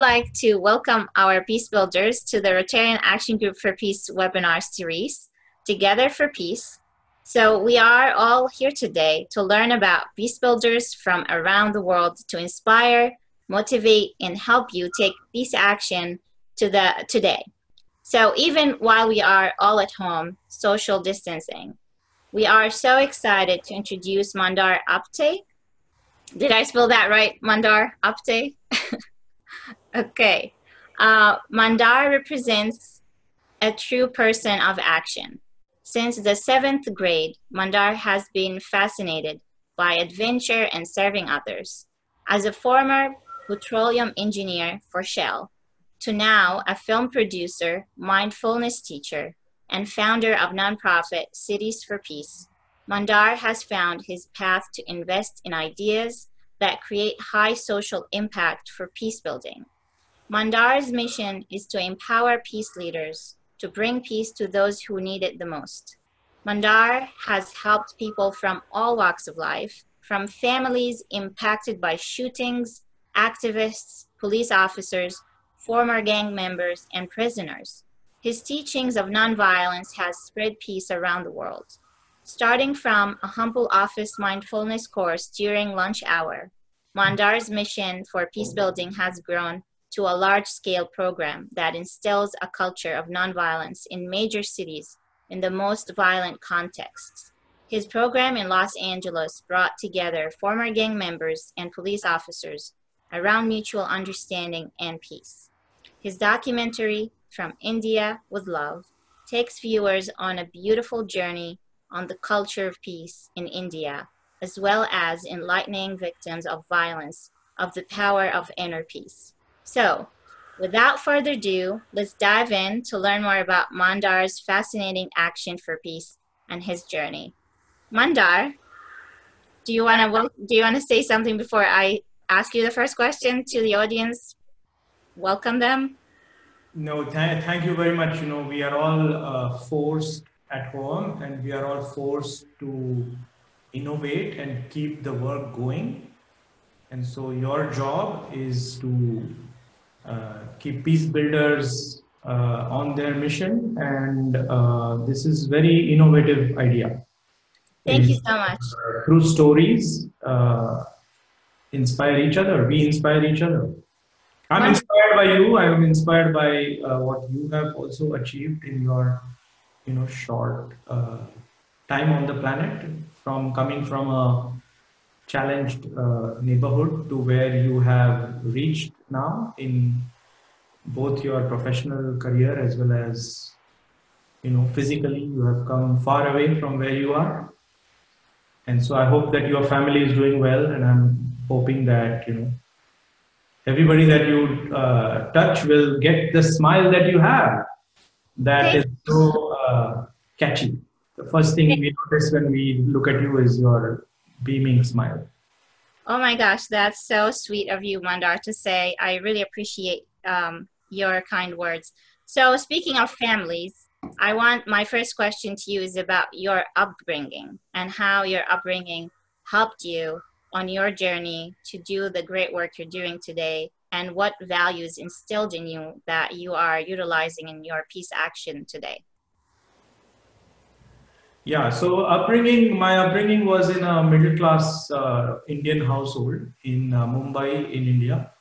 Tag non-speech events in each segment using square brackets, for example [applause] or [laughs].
like to welcome our peace builders to the Rotarian Action Group for Peace webinar series, Together for Peace. So we are all here today to learn about peace builders from around the world to inspire, motivate, and help you take peace action to the today. So even while we are all at home, social distancing, we are so excited to introduce Mandar Apte. Did I spell that right, Mandar Apte? [laughs] Okay. Uh, Mandar represents a true person of action. Since the seventh grade, Mandar has been fascinated by adventure and serving others. As a former petroleum engineer for Shell, to now a film producer, mindfulness teacher, and founder of nonprofit Cities for Peace, Mandar has found his path to invest in ideas that create high social impact for peace building. Mandar's mission is to empower peace leaders to bring peace to those who need it the most. Mandar has helped people from all walks of life, from families impacted by shootings, activists, police officers, former gang members, and prisoners. His teachings of nonviolence has spread peace around the world. Starting from a humble office mindfulness course during lunch hour, Mandar's mission for peace building has grown to a large scale program that instills a culture of nonviolence in major cities in the most violent contexts. His program in Los Angeles brought together former gang members and police officers around mutual understanding and peace. His documentary, From India with Love, takes viewers on a beautiful journey on the culture of peace in India, as well as enlightening victims of violence of the power of inner peace. So, without further ado, let's dive in to learn more about Mandar's fascinating action for peace and his journey. Mandar, do you want to do you want to say something before I ask you the first question to the audience? Welcome them. No, th- thank you very much. You know, we are all uh, forced at home, and we are all forced to innovate and keep the work going. And so, your job is to keep peace builders uh, on their mission. And uh, this is very innovative idea. Thank you so much. through stories inspire each other? We inspire each other. I'm inspired by you. I'm inspired by uh, what you have also achieved in your you know short uh, time on the planet from coming from a challenged uh, neighborhood to where you have reached now in both your professional career as well as you know physically you have come far away from where you are. And so i hope that your family is doing well and i'm hoping that you know everybody that you uh, touch will get the smile that you have. That is so uh, catchy. The first thing we notice when we look at you is your beaming smile Oh my gosh, that's so sweet of you, Mandar, to say. I really appreciate um, your kind words. So, speaking of families, I want my first question to you is about your upbringing and how your upbringing helped you on your journey to do the great work you're doing today and what values instilled in you that you are utilizing in your peace action today. Yeah, so upbringing, my upbringing was in a middle class uh, Indian household in uh, Mumbai, in India.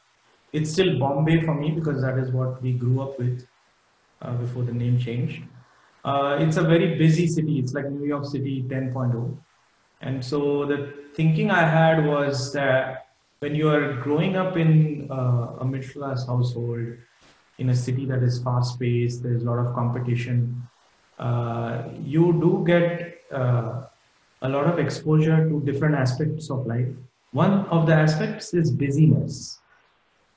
It's still Bombay for me because that is what we grew up with uh, before the name changed. Uh, it's a very busy city. It's like New York City 10.0. And so the thinking I had was that when you are growing up in uh, a middle class household, in a city that is fast paced, there's a lot of competition uh, you do get uh, a lot of exposure to different aspects of life. One of the aspects is busyness.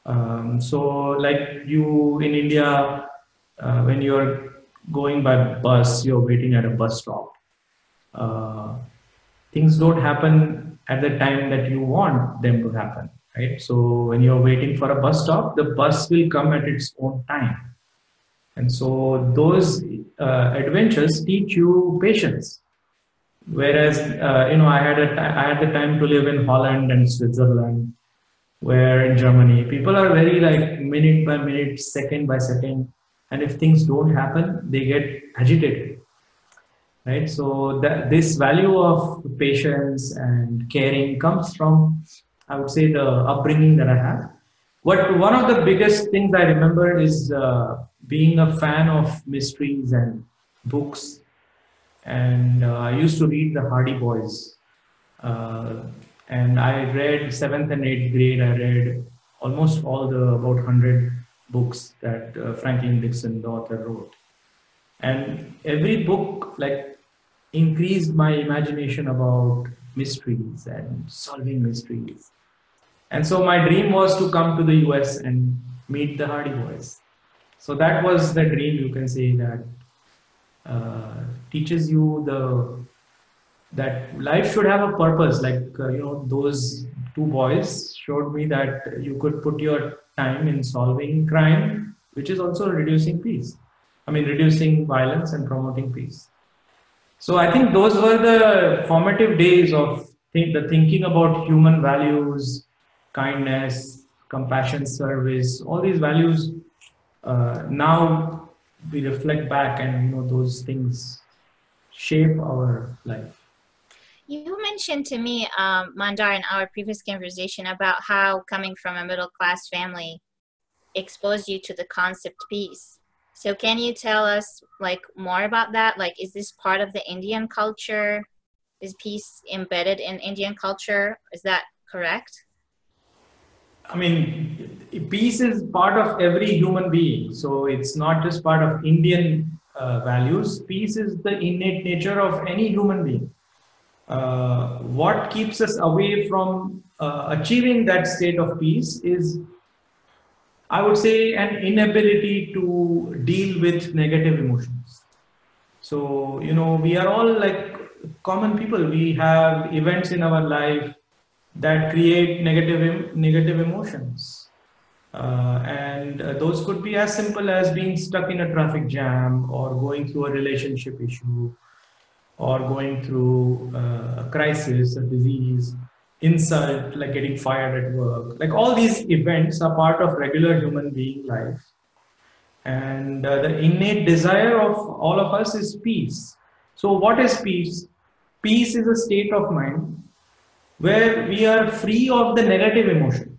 Um, so, like you in India, uh, when you're going by bus, you're waiting at a bus stop. Uh, things don't happen at the time that you want them to happen, right? So, when you're waiting for a bus stop, the bus will come at its own time. And so, those uh, adventures teach you patience. Whereas, uh, you know, I had I had the time to live in Holland and Switzerland, where in Germany people are very like minute by minute, second by second, and if things don't happen, they get agitated. Right. So that this value of patience and caring comes from, I would say, the upbringing that I have. What one of the biggest things I remember is uh, being a fan of mysteries and books, and uh, I used to read the Hardy Boys. Uh, and I read seventh and eighth grade. I read almost all the about hundred books that uh, Franklin Dixon, the author, wrote, and every book like increased my imagination about mysteries and solving mysteries. And so my dream was to come to the US and meet the Hardy Boys. So that was the dream, you can say, that uh, teaches you the that life should have a purpose. Like uh, you know those two boys showed me that you could put your time in solving crime which is also reducing peace. I mean reducing violence and promoting peace. So i think those were the formative days of think, the thinking about human values kindness compassion service all these values uh, now we reflect back and you know those things shape our life you mentioned to me, um, Mandar, in our previous conversation about how coming from a middle class family exposed you to the concept peace. So can you tell us like more about that? Like, is this part of the Indian culture? Is peace embedded in Indian culture? Is that correct? I mean, peace is part of every human being. So it's not just part of Indian uh, values. Peace is the innate nature of any human being uh, what keeps us away from uh, achieving that state of peace is i would say an inability to deal with negative emotions so you know we are all like common people we have events in our life that create negative negative emotions uh, and uh, those could be as simple as being stuck in a traffic jam or going through a relationship issue or going through uh, a crisis, a disease, insult, like getting fired at work. Like all these events are part of regular human being life. And uh, the innate desire of all of us is peace. So, what is peace? Peace is a state of mind where we are free of the negative emotion.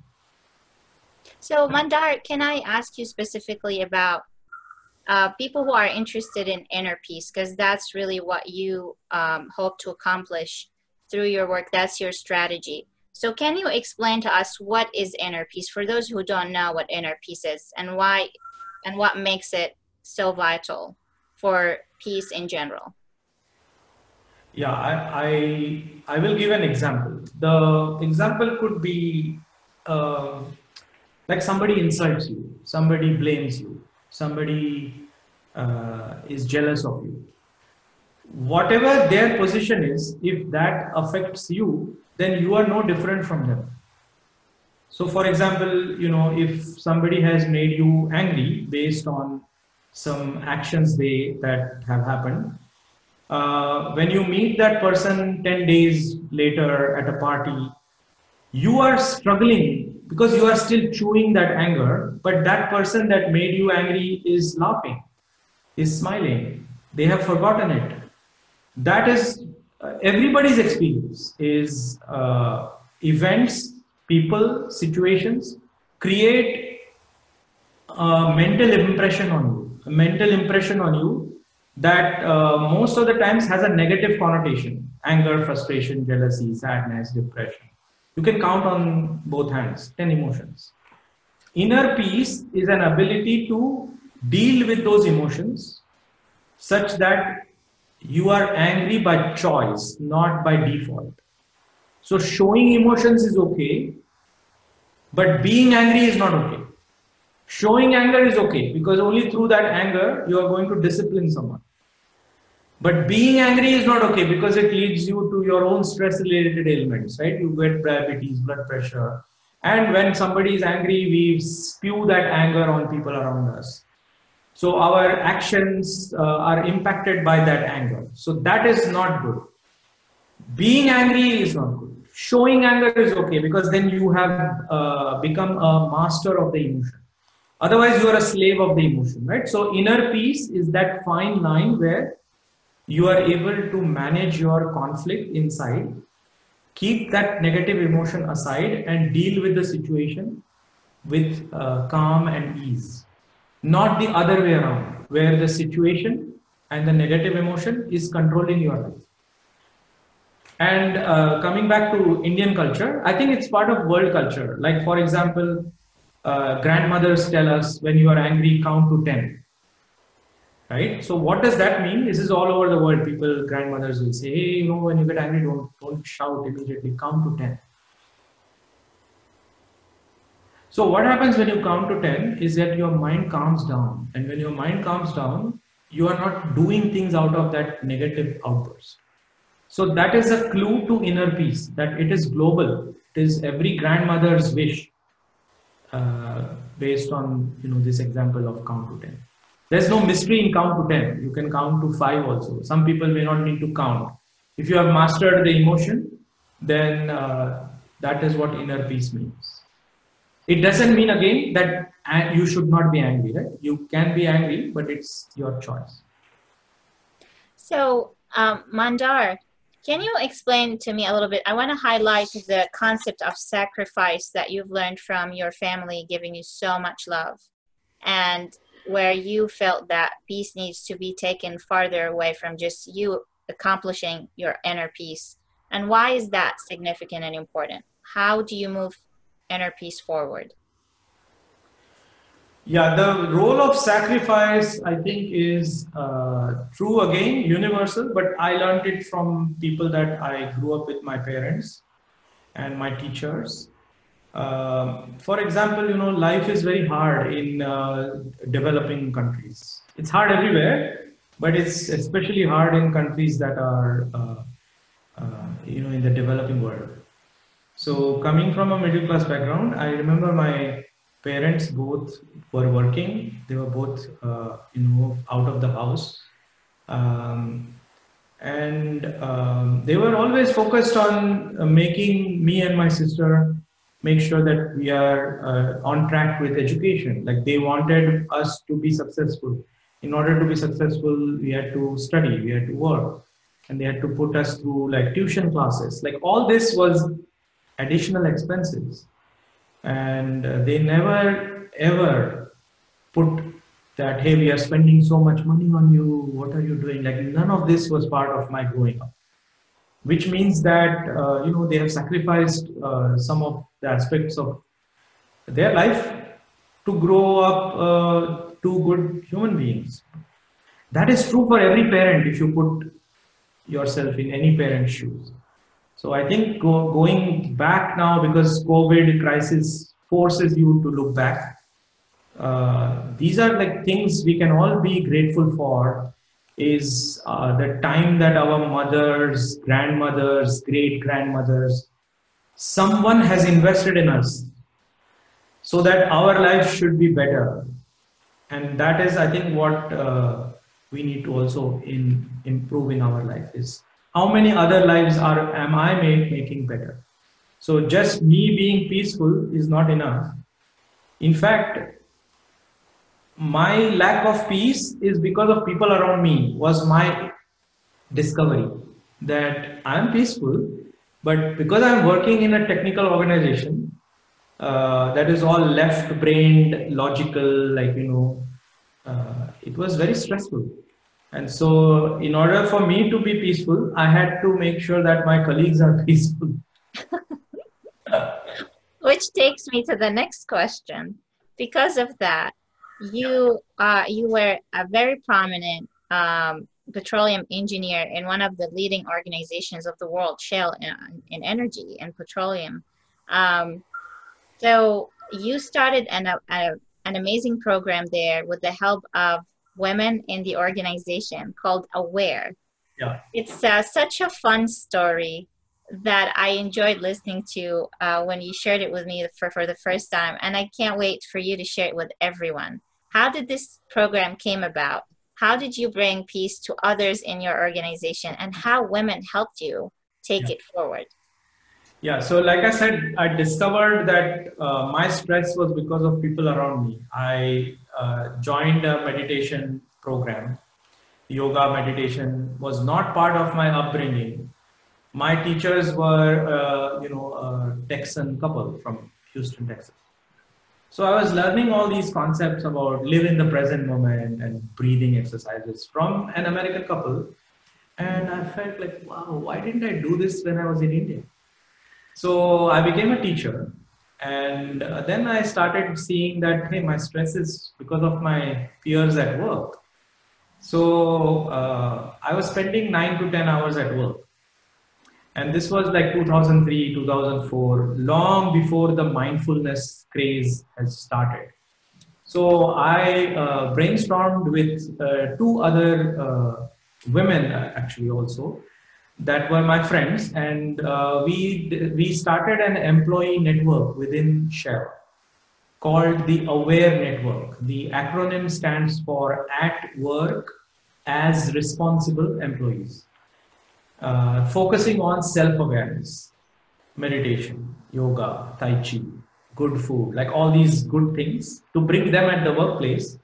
So, Mandar, can I ask you specifically about uh, people who are interested in inner peace, because that's really what you um, hope to accomplish through your work. That's your strategy. So, can you explain to us what is inner peace for those who don't know what inner peace is and why and what makes it so vital for peace in general? Yeah, I, I, I will give an example. The example could be uh, like somebody insults you, somebody blames you, somebody uh, is jealous of you whatever their position is if that affects you then you are no different from them so for example you know if somebody has made you angry based on some actions they that have happened uh, when you meet that person 10 days later at a party you are struggling because you are still chewing that anger but that person that made you angry is laughing is smiling. They have forgotten it. That is uh, everybody's experience is uh, events people situations create a mental impression on you a mental impression on you that uh, most of the times has a negative connotation anger frustration jealousy sadness depression you can count on both hands 10 emotions inner peace is an ability to deal with those emotions such that you are angry by choice, not by default. So showing emotions is okay, but being angry is not okay. Showing anger is okay because only through that anger you are going to discipline someone. But being angry is not okay because it leads you to your own stress related ailments, right? You get diabetes, blood pressure. And when somebody is angry, we spew that anger on people around us. So our actions uh, are impacted by that anger. So that is not good. Being angry is not good. showing anger is okay because then you have uh, become a master of the emotion otherwise you are a slave of the emotion right so inner peace is that fine line where you are able to manage your conflict inside keep that negative emotion aside and deal with the situation with uh, calm and ease not the other way around where the situation and the negative emotion is controlling your life and uh, coming back to Indian culture, I think it's part of world culture. Like, for example, uh, grandmothers tell us when you are angry, count to 10. Right? So, what does that mean? This is all over the world. People, grandmothers will say, hey, you know, when you get angry, don't, don't shout immediately, count to 10. So, what happens when you count to 10 is that your mind calms down. And when your mind calms down, you are not doing things out of that negative outburst. So that is a clue to inner peace that it is global. It is every grandmother's wish uh, based on you know this example of count to 10. There's no mystery in count to 10. You can count to 5 also. Some people may not need to count. If you have mastered the emotion, then uh, that is what inner peace means. It doesn't mean again that you should not be angry, right? You can be angry, but it's your choice. So, um, Mandar, can you explain to me a little bit? I want to highlight the concept of sacrifice that you've learned from your family giving you so much love and where you felt that peace needs to be taken farther away from just you accomplishing your inner peace. And why is that significant and important? How do you move inner peace forward? Yeah, the role of sacrifice, I think, is uh, true again, universal, but I learned it from people that I grew up with, my parents and my teachers. Uh, for example, you know, life is very hard in uh, developing countries. It's hard everywhere, but it's especially hard in countries that are, uh, uh, you know, in the developing world. So, coming from a middle class background, I remember my parents both were working. They were both, uh, you know, out of the house. Um, and um, they were always focused on uh, making me and my sister make sure that we are uh, on track with education. Like they wanted us to be successful. In order to be successful, we had to study, we had to work, and they had to put us through like tuition classes. Like all this was additional expenses and uh, they never ever put that hey we are spending so much money on you what are you doing like none of this was part of my growing up which means that uh, you know they have sacrificed uh, some of the aspects of their life to grow up uh, to good human beings that is true for every parent if you put yourself in any parent's shoes so I think go, going back now because COVID crisis forces you to look back. Uh, these are like things we can all be grateful for is uh, the time that our mothers, grandmothers, great grandmothers, someone has invested in us so that our life should be better. And that is, I think, what uh, we need to also in, improve in our life is how many other lives are am I make, making better? So just me being peaceful is not enough. In fact, my lack of peace is because of people around me was my discovery that I'm peaceful, but because I'm working in a technical organization uh, that is all left-brained, logical, like you know, uh, it was very stressful. And so, in order for me to be peaceful, I had to make sure that my colleagues are [laughs] peaceful. Which takes me to the next question. Because of that, you uh, you were a very prominent um, petroleum engineer in one of the leading organizations of the world, Shell, in, in energy and petroleum. Um, so you started an, a, an amazing program there with the help of women in the organization called Aware. Yeah. It's uh, such a fun story that I enjoyed listening to uh, when you shared it with me for, for the first time. And I can't wait for you to share it with everyone. How did this program came about? How did you bring peace to others in your organization and how women helped you take yeah. it forward? Yeah, so like I said, I discovered that uh, my stress was because of people around me. I uh, joined a meditation program. Yoga meditation was not part of my upbringing. My teachers were, uh, you know, a Texan couple from Houston, Texas. So I was learning all these concepts about live in the present moment and breathing exercises from an American couple. And I felt like, wow, why didn't I do this when I was in India? So I became a teacher. And uh, then I started seeing that, hey, my stress is because of my peers at work. So uh, I was spending nine to 10 hours at work. And this was like 2003, 2004, long before the mindfulness craze has started. So I uh, brainstormed with uh, two other uh, women, uh, actually, also, that were my friends. And uh, we, we started an employee network within Shell called the Aware Network. The acronym stands for At Work as Responsible Employees uh, focusing on self-awareness, meditation, yoga, tai chi, good food, like all these good things to bring them at the workplace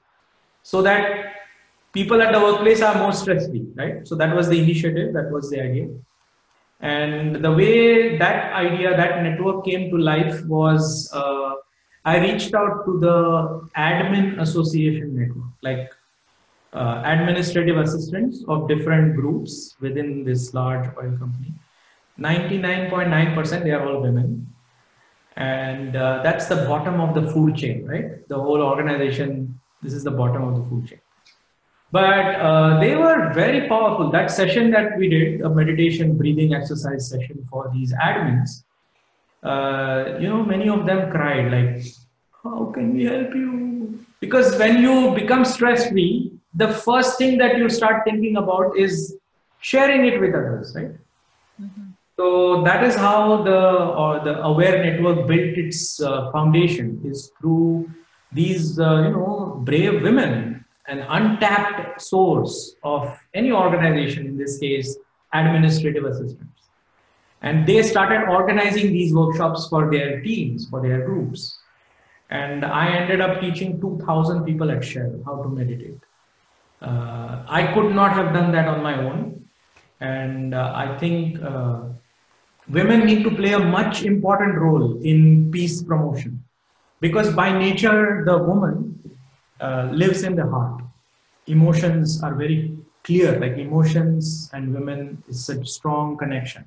so that people at the workplace are more stress-free, right? So that was the initiative, that was the idea. And the way that idea, that network came to life was uh, I reached out to the admin association network, like uh, administrative assistants of different groups within this large oil company. 99.9% they are all women. And uh, that's the bottom of the food chain, right? The whole organization, this is the bottom of the food chain. But uh, they were very powerful. That session that we did, a meditation breathing exercise session for these admins, uh, you know, many of them cried like, how can we help you? Because when you become stress free, the first thing that you start thinking about is sharing it with others, right? Mm-hmm. So that is how the or the Aware Network built its uh, foundation is through these uh, you know brave women, an untapped source of any organization. In this case, administrative assistants, and they started organizing these workshops for their teams, for their groups, and I ended up teaching 2,000 people at Shell how to meditate. Uh, I could not have done that on my own. And uh, I think uh, women need to play a much important role in peace promotion because by nature, the woman uh, lives in the heart. Emotions are very clear, like emotions and women is such strong connection.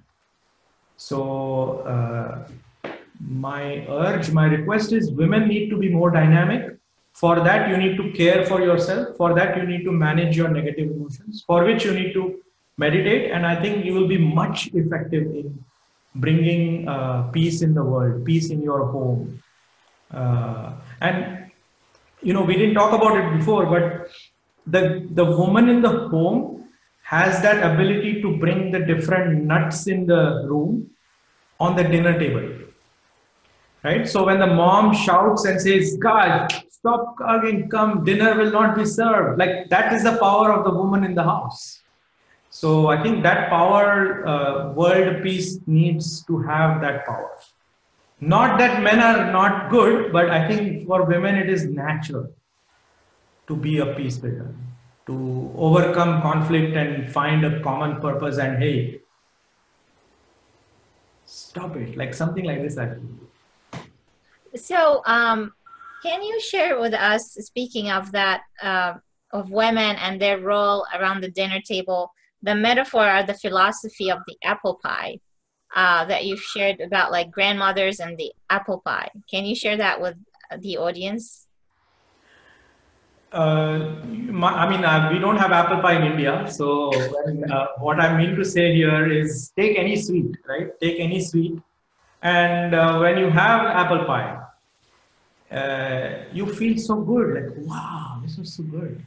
So, uh, my urge, my request is women need to be more dynamic for that, you need to care for yourself. For that, you need to manage your negative emotions, for which you need to meditate. And I think you will be much effective in bringing uh, peace in the world, peace in your home. Uh, and, you know, we didn't talk about it before, but the, the woman in the home has that ability to bring the different nuts in the room on the dinner table right? So when the mom shouts and says god stop again come dinner will not be served like that is the power of the woman in the house. So i think that power uh, world peace needs to have that power. Not that men are not good but i think for women it is natural to be a peace builder to overcome conflict and find a common purpose and hey stop it like something like this actually so um can you share with us, speaking of that, uh, of women and their role around the dinner table, the metaphor or the philosophy of the apple pie uh, that you've shared about like grandmothers and the apple pie? Can you share that with the audience? Uh, my, I mean, uh, we don't have apple pie in India. So, [laughs] uh, what I mean to say here is take any sweet, right? Take any sweet. And uh, when you have apple pie, uh, you feel so good, like, wow, this was so good.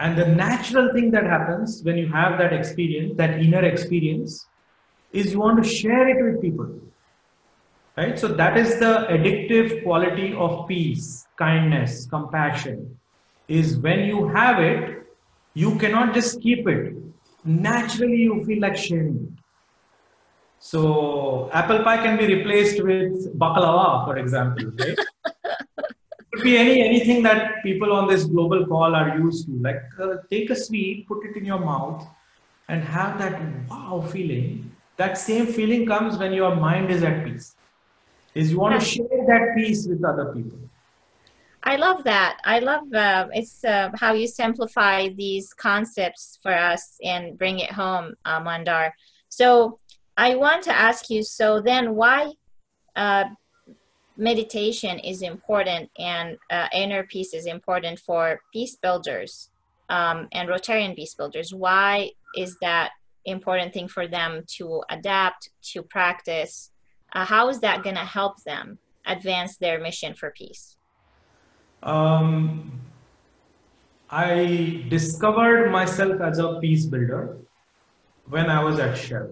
And the natural thing that happens when you have that experience, that inner experience, is you want to share it with people. Right? So that is the addictive quality of peace, kindness, compassion. Is when you have it, you cannot just keep it. Naturally, you feel like sharing it. So apple pie can be replaced with baklava, for example, right? [laughs] could be any anything that people on this global call are used to. Like uh, take a sweet, put it in your mouth, and have that wow feeling. That same feeling comes when your mind is at peace. Is you want to share that peace with other people. I love that. I love uh, it's uh, how you simplify these concepts for us and bring it home, uh, Mandar. So I want to ask you. So then, why uh, meditation is important and uh, inner peace is important for peace builders um, and Rotarian peace builders? Why is that important thing for them to adapt to practice? Uh, how is that going to help them advance their mission for peace? Um, I discovered myself as a peace builder when I was at Shell,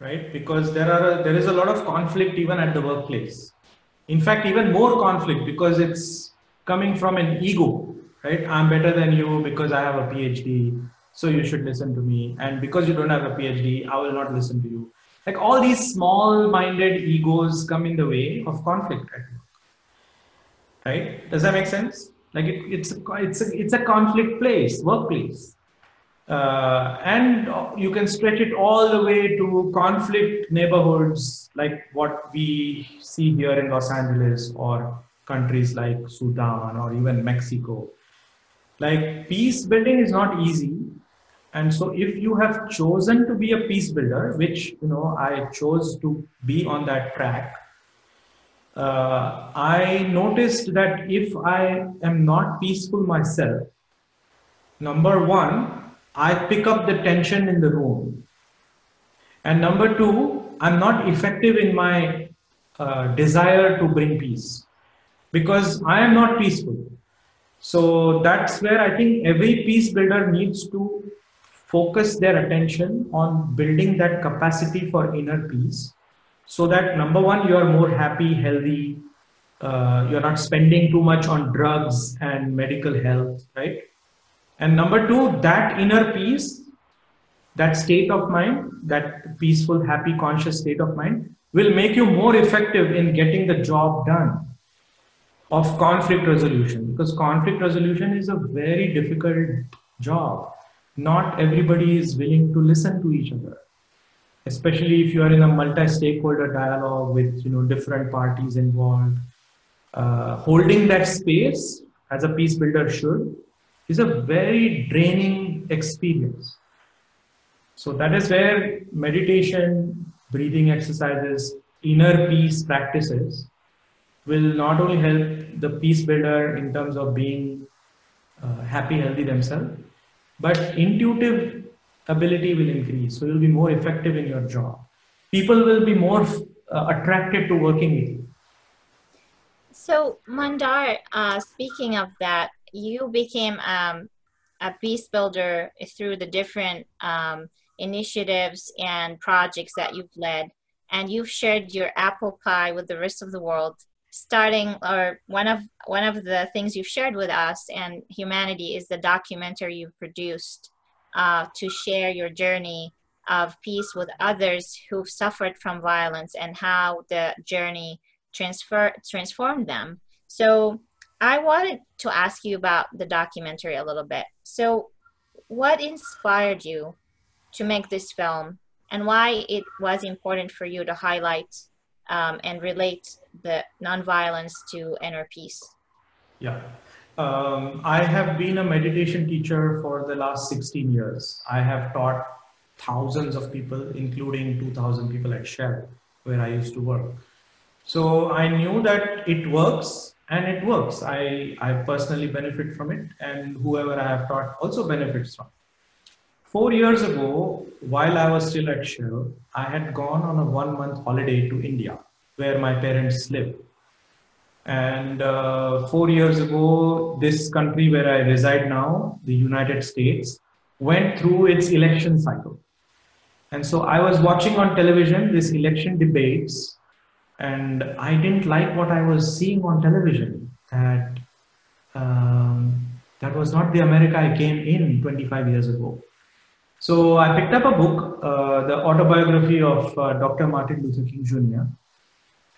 right? Because there are there is a lot of conflict even at the workplace. In fact, even more conflict because it's coming from an ego, right? I'm better than you because I have a PhD, so you should listen to me. And because you don't have a PhD, I will not listen to you. Like all these small-minded egos come in the way of conflict right? Does that make sense? Like it, it's a, it's a, it's a conflict place, workplace, uh, and you can stretch it all the way to conflict neighborhoods like what we see here in Los Angeles or countries like Sudan or even Mexico. Like peace building is not easy, and so if you have chosen to be a peace builder, which you know I chose to be on that track uh, I noticed that if I am not peaceful myself, number one, I pick up the tension in the room. And number two, I'm not effective in my uh, desire to bring peace because I am not peaceful. So that's where I think every peace builder needs to focus their attention on building that capacity for inner peace so that number one you are more happy healthy uh, you're not spending too much on drugs and medical health right and number two that inner peace that state of mind that peaceful happy conscious state of mind will make you more effective in getting the job done of conflict resolution. Because conflict resolution is a very difficult job. Not everybody is willing to listen to each other. Especially if you are in a multi-stakeholder dialogue with you know different parties involved. Uh, holding that space as a peace builder should is a very draining experience so that is where meditation breathing exercises inner peace practices will not only help the peace builder in terms of being uh, happy healthy themselves but intuitive ability will increase. So you'll be more effective in your job. People will be more uh, attracted to working with you. So, Mandar, uh, speaking of that, you became um, a peace builder through the different um, initiatives and projects that you've led, and you've shared your apple pie with the rest of the world. Starting, or one of one of the things you've shared with us and humanity is the documentary you've produced uh, to share your journey of peace with others who've suffered from violence and how the journey transfer transformed them. So I wanted to ask you about the documentary a little bit. So what inspired you to make this film and why it was important for you to highlight um, and relate the nonviolence to inner peace? Yeah. Um, I have been a meditation teacher for the last 16 years. I have taught thousands of people, including 2,000 people at Shell, where I used to work. So I knew that it works and it works. I, I personally benefit from it, and whoever I have taught also benefits from It. Four years ago, while I was still at Shell, I had gone on a one month holiday to India, where my parents live. And uh, four years ago, this country where I reside now, the United States, went through its election cycle. And so I was watching on television this election debates, and I didn't like what I was seeing on television. That um, that was not the America I came in 25 years ago. So I picked up a book, uh, the autobiography of uh, Dr. Martin Luther King Jr.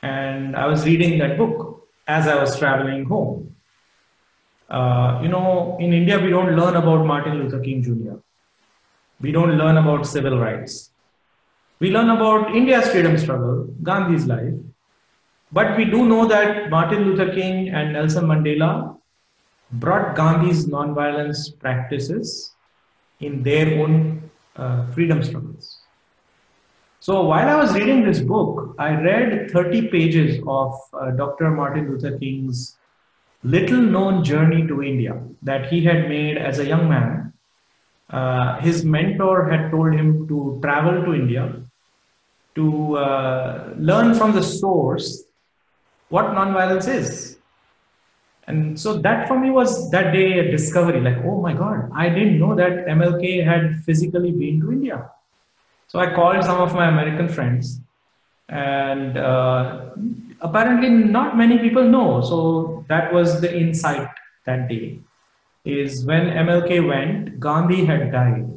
And I was reading that book as I was traveling home. Uh, you know, in India, we don't learn about Martin Luther King Jr. We don't learn about civil rights. We learn about India's freedom struggle, Gandhi's life. But we do know that Martin Luther King and Nelson Mandela brought Gandhi's nonviolence practices in their own uh, freedom struggles. So while I was reading this book, I read 30 pages of uh, Dr. Martin Luther King's little known journey to India that he had made as a young man. Uh, his mentor had told him to travel to India to uh, learn from the source what nonviolence is. And so that for me was that day a discovery like, oh my God, I didn't know that MLK had physically been to India. So I called some of my American friends, and uh, apparently not many people know. So that was the insight that day. Is when MLK went, Gandhi had died.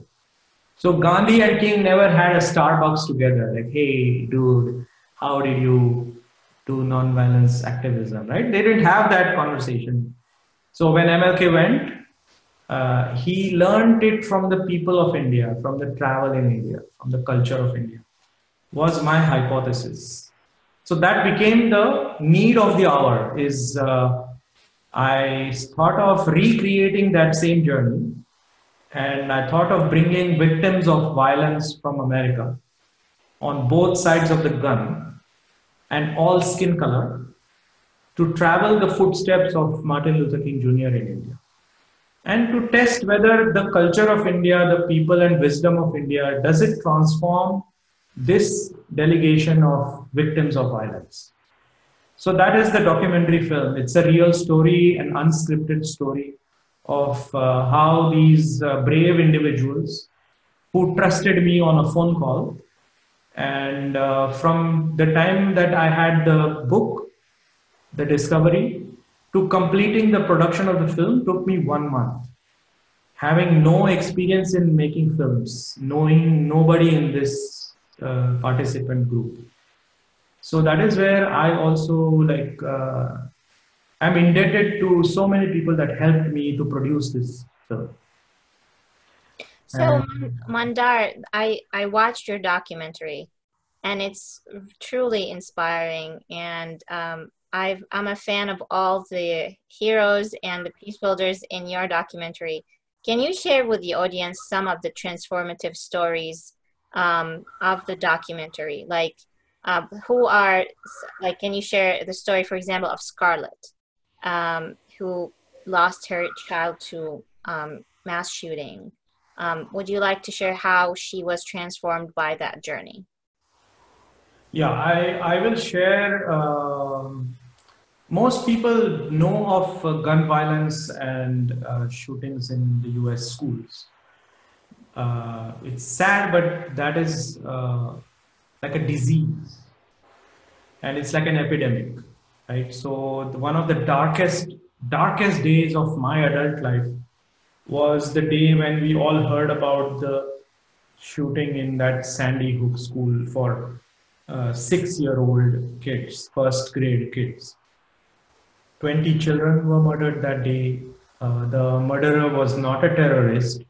So Gandhi and King never had a Starbucks together. Like, hey, dude, how did you do nonviolence activism, right? They didn't have that conversation. So when MLK went, uh, he learned it from the people of India, from the travel in India, from the culture of India, was my hypothesis. So that became the need of the hour. Is uh, I thought of recreating that same journey, and I thought of bringing victims of violence from America on both sides of the gun and all skin color to travel the footsteps of Martin Luther King Jr. in India and to test whether the culture of India, the people and wisdom of India, does it transform this delegation of victims of violence. So that is the documentary film. It's a real story, an unscripted story of uh, how these uh, brave individuals who trusted me on a phone call and uh, from the time that I had the book, the discovery, to completing the production of the film took me one month. Having no experience in making films, knowing nobody in this uh, participant group. So that is where I also like, uh, I'm indebted to so many people that helped me to produce this film. So Mandar, I I watched your documentary, and it's truly inspiring. And um, i am a fan of all the heroes and the peace builders in your documentary. Can you share with the audience some of the transformative stories um, of the documentary? Like, uh, who are like? Can you share the story, for example, of Scarlett, um, who lost her child to um, mass shooting? Um, would you like to share how she was transformed by that journey? Yeah, I, I will share. Um, most people know of uh, gun violence and uh, shootings in the US schools. Uh, it's sad, but that is uh, like a disease and it's like an epidemic, right? So, the, one of the darkest, darkest days of my adult life was the day when we all heard about the shooting in that Sandy Hook school for uh, six year old kids, first grade kids. 20 children were murdered that day. Uh, the murderer was not a terrorist.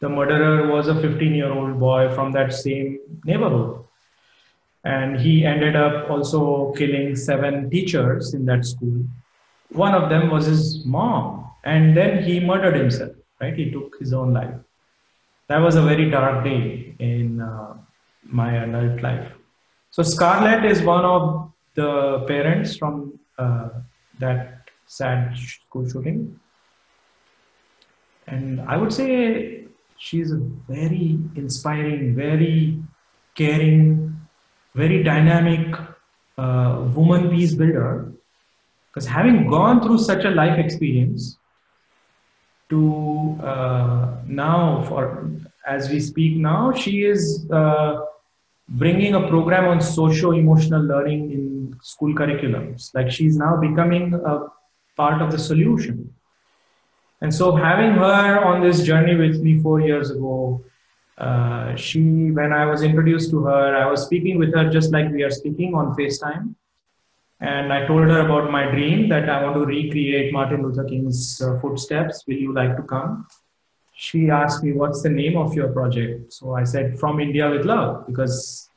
The murderer was a 15 year old boy from that same neighborhood. And he ended up also killing seven teachers in that school. One of them was his mom. And then he murdered himself right? He took his own life. That was a very dark day in uh, my adult life. So Scarlett is one of the parents from uh, that sad school shooting. And I would say she's a very inspiring, very caring, very dynamic uh, woman peace builder. Because having gone through such a life experience, to uh, now for as we speak now she is uh, bringing a program on socio-emotional learning in school curriculums like she's now becoming a part of the solution and so having her on this journey with me four years ago Uh, she, when I was introduced to her, I was speaking with her just like we are speaking on FaceTime. And I told her about my dream that I want to recreate Martin Luther King's uh, footsteps. Will you like to come? She asked me, What's the name of your project? So I said, From India with Love, because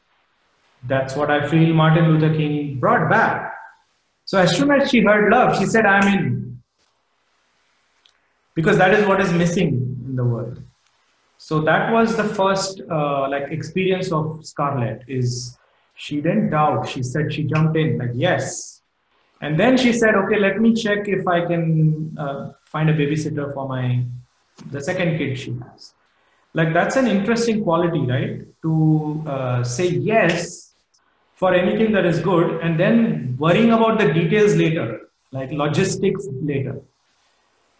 that's what I feel Martin Luther King brought back. So as soon as she heard love, she said, I'm in. Because that is what is missing in the world. So that was the first uh, like experience of Scarlett is she didn't doubt. She said she jumped in like yes. And then she said, okay, let me check if I can uh, find a babysitter for my the second kid she has. Like that's an interesting quality, right? To uh, say yes for anything that is good and then worrying about the details later, like logistics later.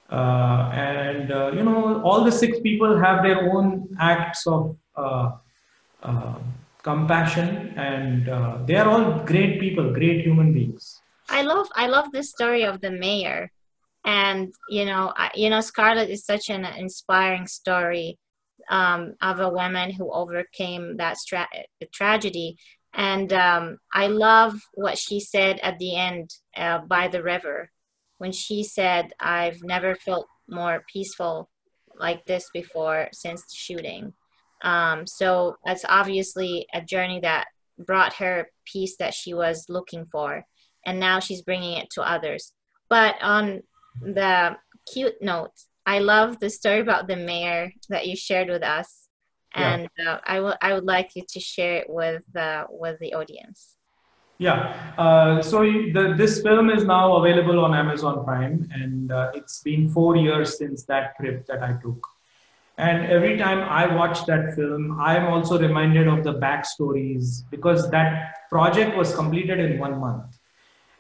Uh, and uh, you know, all the six people have their own acts of uh, uh compassion, and uh, they are all great people, great human beings. I love, I love the story of the mayor, and you know, I, you know, Scarlett is such an inspiring story um, of a woman who overcame that stra- tragedy and um, I love what she said at the end uh, by the river when she said, I've never felt more peaceful like this before since the shooting. Um, so that's obviously a journey that brought her peace that she was looking for. And now she's bringing it to others. But on the cute note, I love the story about the mayor that you shared with us and yeah. uh, I, w- I would like you to share it with uh, with the audience yeah uh, so the, this film is now available on amazon prime and uh, it's been four years since that trip that i took and every time i watch that film i'm also reminded of the backstories because that project was completed in one month.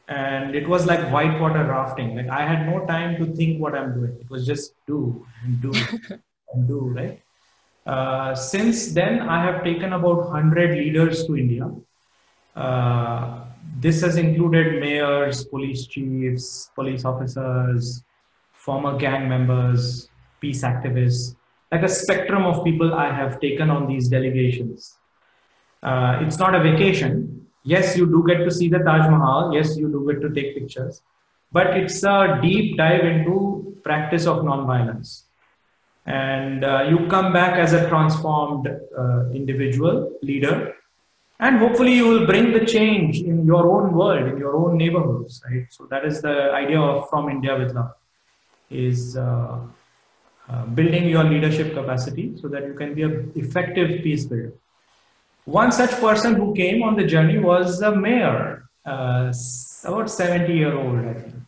And it was like whitewater rafting. Like i had no time to think what i'm doing. It was just do and do [laughs] and do right? Uh, since then, I have taken about 100 leaders to India. Uh, this has included mayors, police chiefs, police officers, former gang members, peace activists, like a spectrum of people I have taken on these delegations. Uh, it's not a vacation. Yes, you do get to see the Taj Mahal. Yes, you do get to take pictures. But it's a deep dive into practice of nonviolence and uh, you come back as a transformed uh, individual leader and hopefully you will bring the change in your own world in your own neighborhoods right so that is the idea of from india with love is uh, building your leadership capacity so that you can be an effective peace builder one such person who came on the journey was a mayor uh, about 70 year old i think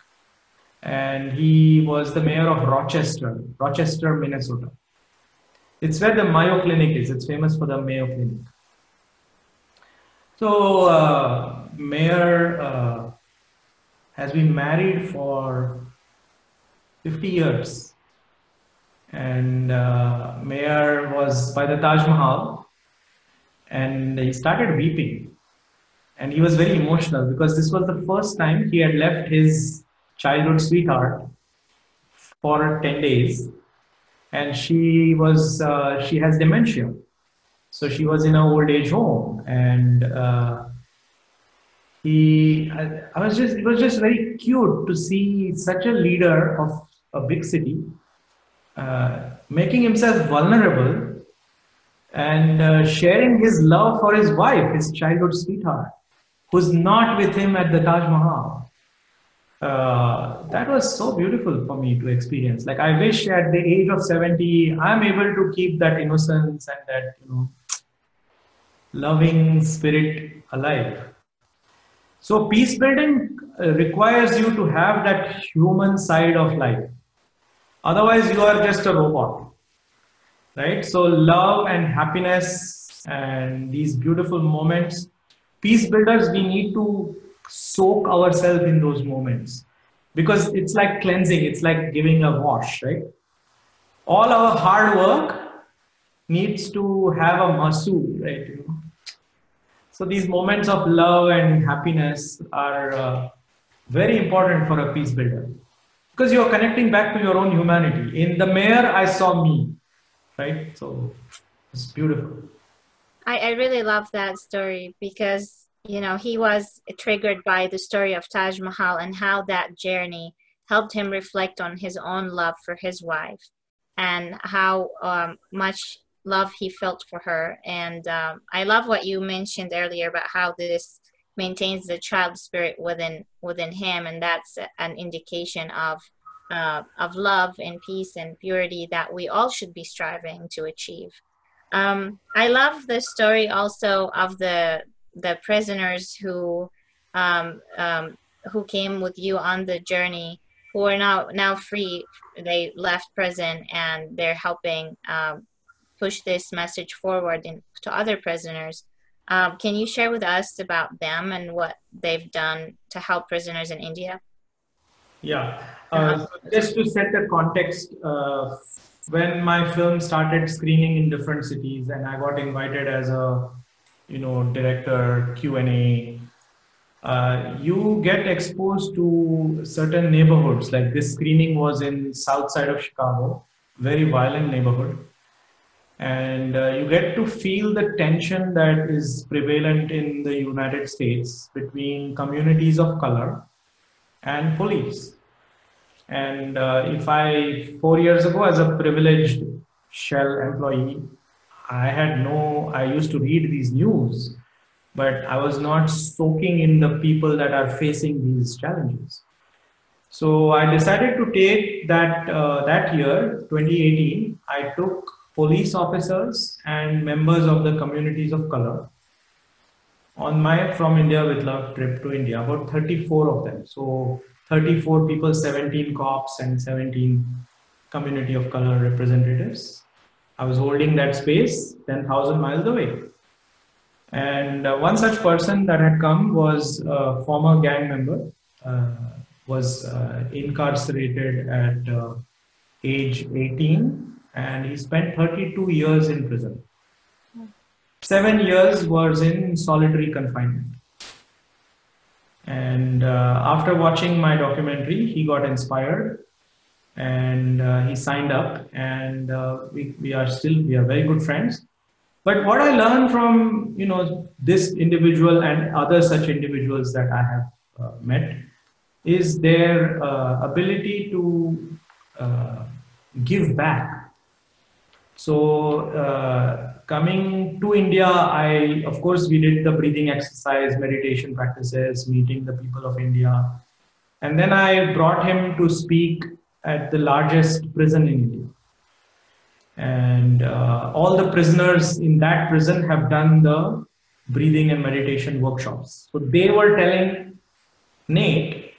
and he was the mayor of Rochester, Rochester, Minnesota. It's where the Mayo Clinic is. It's famous for the Mayo Clinic. So, uh, Mayor uh, has been married for 50 years. And uh, Mayor was by the Taj Mahal. And he started weeping. And he was very emotional because this was the first time he had left his childhood sweetheart for 10 days. And she was uh, she has dementia. So she was in an old age home. And uh, he I, I, was just it was just very cute to see such a leader of a big city uh, making himself vulnerable and uh, sharing his love for his wife his childhood sweetheart who's not with him at the taj mahal uh, that was so beautiful for me to experience. Like I wish at the age of 70, I'm able to keep that innocence and that, you know, loving spirit alive. So peace building uh, requires you to have that human side of life. Otherwise, you are just a robot, right? So love and happiness and these beautiful moments, peace builders, we need to soak ourselves in those moments because it's like cleansing it's like giving a wash right all our hard work needs to have a masu right you know? so these moments of love and happiness are uh, very important for a peace builder because you're connecting back to your own humanity in the mayor i saw me right so It's beautiful. I, I really love that story because you know he was triggered by the story of Taj Mahal and how that journey helped him reflect on his own love for his wife and how um, much love he felt for her. And um, I love what you mentioned earlier about how this maintains the child spirit within within him, and that's an indication of uh, of love and peace and purity that we all should be striving to achieve. Um, I love the story also of the the prisoners who um, um, who came with you on the journey, who are now now free. They left prison and they're helping um, push this message forward in, to other prisoners. Um, can you share with us about them and what they've done to help prisoners in India? Yeah, uh, just to set the context, uh, when my film started screening in different cities, and I got invited as a, you know, director Q and A, uh, you get exposed to certain neighborhoods. Like this screening was in south side of Chicago, very violent neighborhood, and uh, you get to feel the tension that is prevalent in the United States between communities of color and police. And uh, if I, four years ago, as a privileged Shell employee, I had no, I used to read these news, but I was not soaking in the people that are facing these challenges. So I decided to take that, uh, that year, 2018, I took police officers and members of the communities of color on my From India with Love trip to India, about 34 of them. So 34 people, 17 cops, and 17 community of color representatives. I was holding that space 10,000 miles away. And uh, one such person that had come was a former gang member, uh, was uh, incarcerated at uh, age 18, and he spent 32 years in prison. Seven years was in solitary confinement. And uh, after watching my documentary, he got inspired and uh, he signed up and uh, we, we are still, we are very good friends. But what I learned from, you know, this individual and other such individuals that I have uh, met is their uh, ability to uh, give back. So coming to India, I, of course, we did the breathing exercise, meditation practices, meeting the people of India. And then I brought him to speak at the largest prison in India. And uh, all the prisoners in that prison have done the breathing and meditation workshops. So they were telling Nate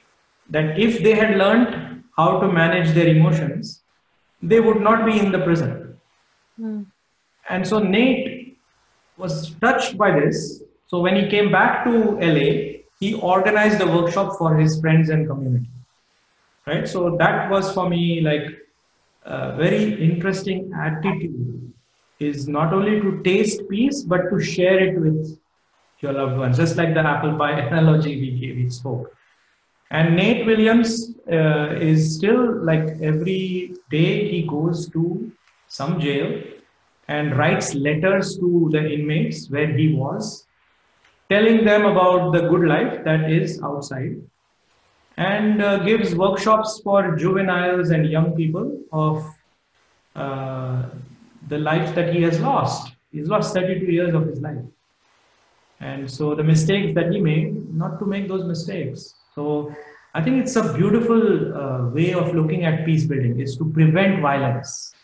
that if they had learned how to manage their emotions, they would not be in the prison. Mm. And so Nate was touched by this. So when he came back to LA, he organized a workshop for his friends and community. Right. So that was for me like a very interesting attitude is not only to taste peace, but to share it with your loved ones, just like the apple pie [laughs] analogy we, we spoke. And Nate Williams uh, is still like every day he goes to some jail and writes letters to the inmates where he was, telling them about the good life that is outside, and uh, gives workshops for juveniles and young people of uh, the life that he has lost. He's lost 32 years of his life. And so the mistakes that he made, not to make those mistakes. So I think it's a beautiful uh, way of looking at peace building is to prevent violence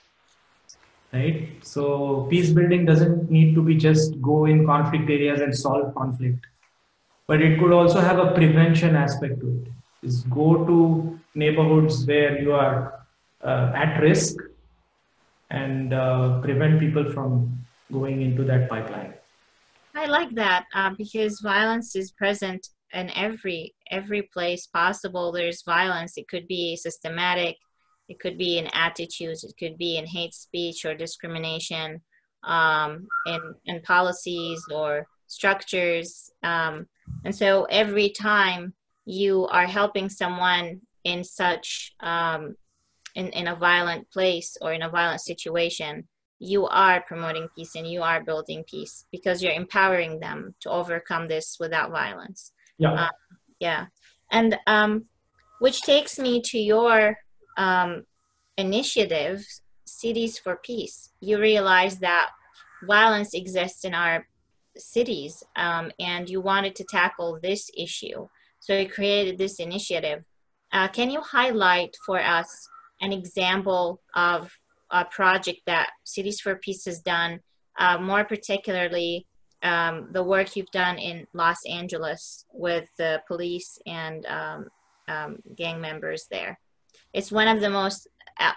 right? So peace building doesn't need to be just go in conflict areas and solve conflict, but it could also have a prevention aspect to it. Is go to neighborhoods where you are uh, at risk and uh, prevent people from going into that pipeline. I like that uh, because violence is present in every every place possible. There's violence. It could be systematic it could be in attitudes, it could be in hate speech or discrimination, um, in, in policies or structures. Um, and so every time you are helping someone in such, um, in, in a violent place or in a violent situation, you are promoting peace and you are building peace because you're empowering them to overcome this without violence. Yeah. Uh, yeah. And um, which takes me to your um, initiative, Cities for Peace. You realize that violence exists in our cities um, and you wanted to tackle this issue. So you created this initiative. Uh, can you highlight for us an example of a project that Cities for Peace has done, uh, more particularly um, the work you've done in Los Angeles with the police and um, um, gang members there. It's one of the most,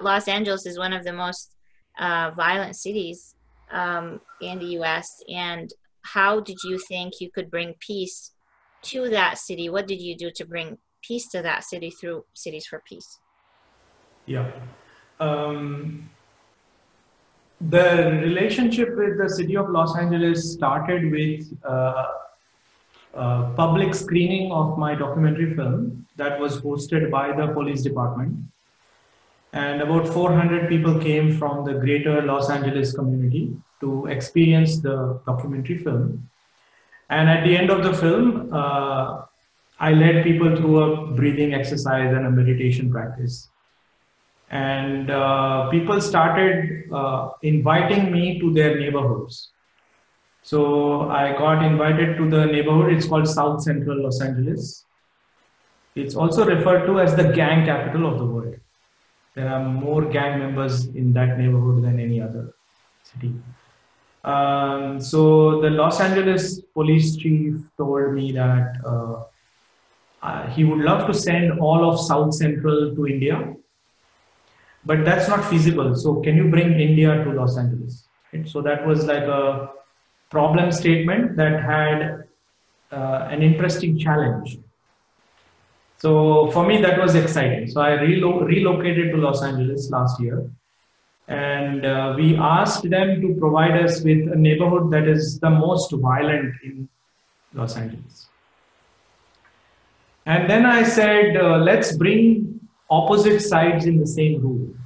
Los Angeles is one of the most uh, violent cities um, in the US. And how did you think you could bring peace to that city? What did you do to bring peace to that city through Cities for Peace? Yeah. Um, the relationship with the city of Los Angeles started with uh, public screening of my documentary film that was hosted by the police department. And about 400 people came from the greater Los Angeles community to experience the documentary film. And at the end of the film, uh, I led people through a breathing exercise and a meditation practice and uh, people started uh, inviting me to their neighborhoods. So I got invited to the neighborhood. It's called South Central Los Angeles. It's also referred to as the gang capital of the world. There are more gang members in that neighborhood than any other city. Um, so the Los Angeles police chief told me that uh, uh he would love to send all of South Central to India but that's not feasible. So can you bring India to Los Angeles? Right? So that was like a problem statement that had uh, an interesting challenge. So for me, that was exciting. So I relo- relocated to Los Angeles last year. And uh, we asked them to provide us with a neighborhood that is the most violent in Los Angeles. And then I said, uh, let's bring opposite sides in the same room.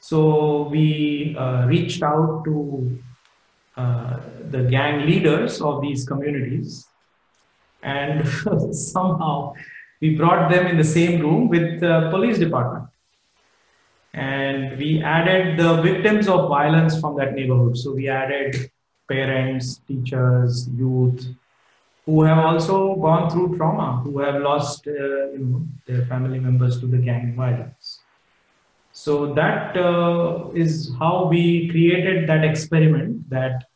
So we uh, reached out to uh, the gang leaders of these communities. And [laughs] somehow we brought them in the same room with the police department. And we added the victims of violence from that neighborhood. So we added parents teachers youth who have also gone through trauma, who have lost uh, you know, their family members to the gang violence. So that uh, is how we created that experiment that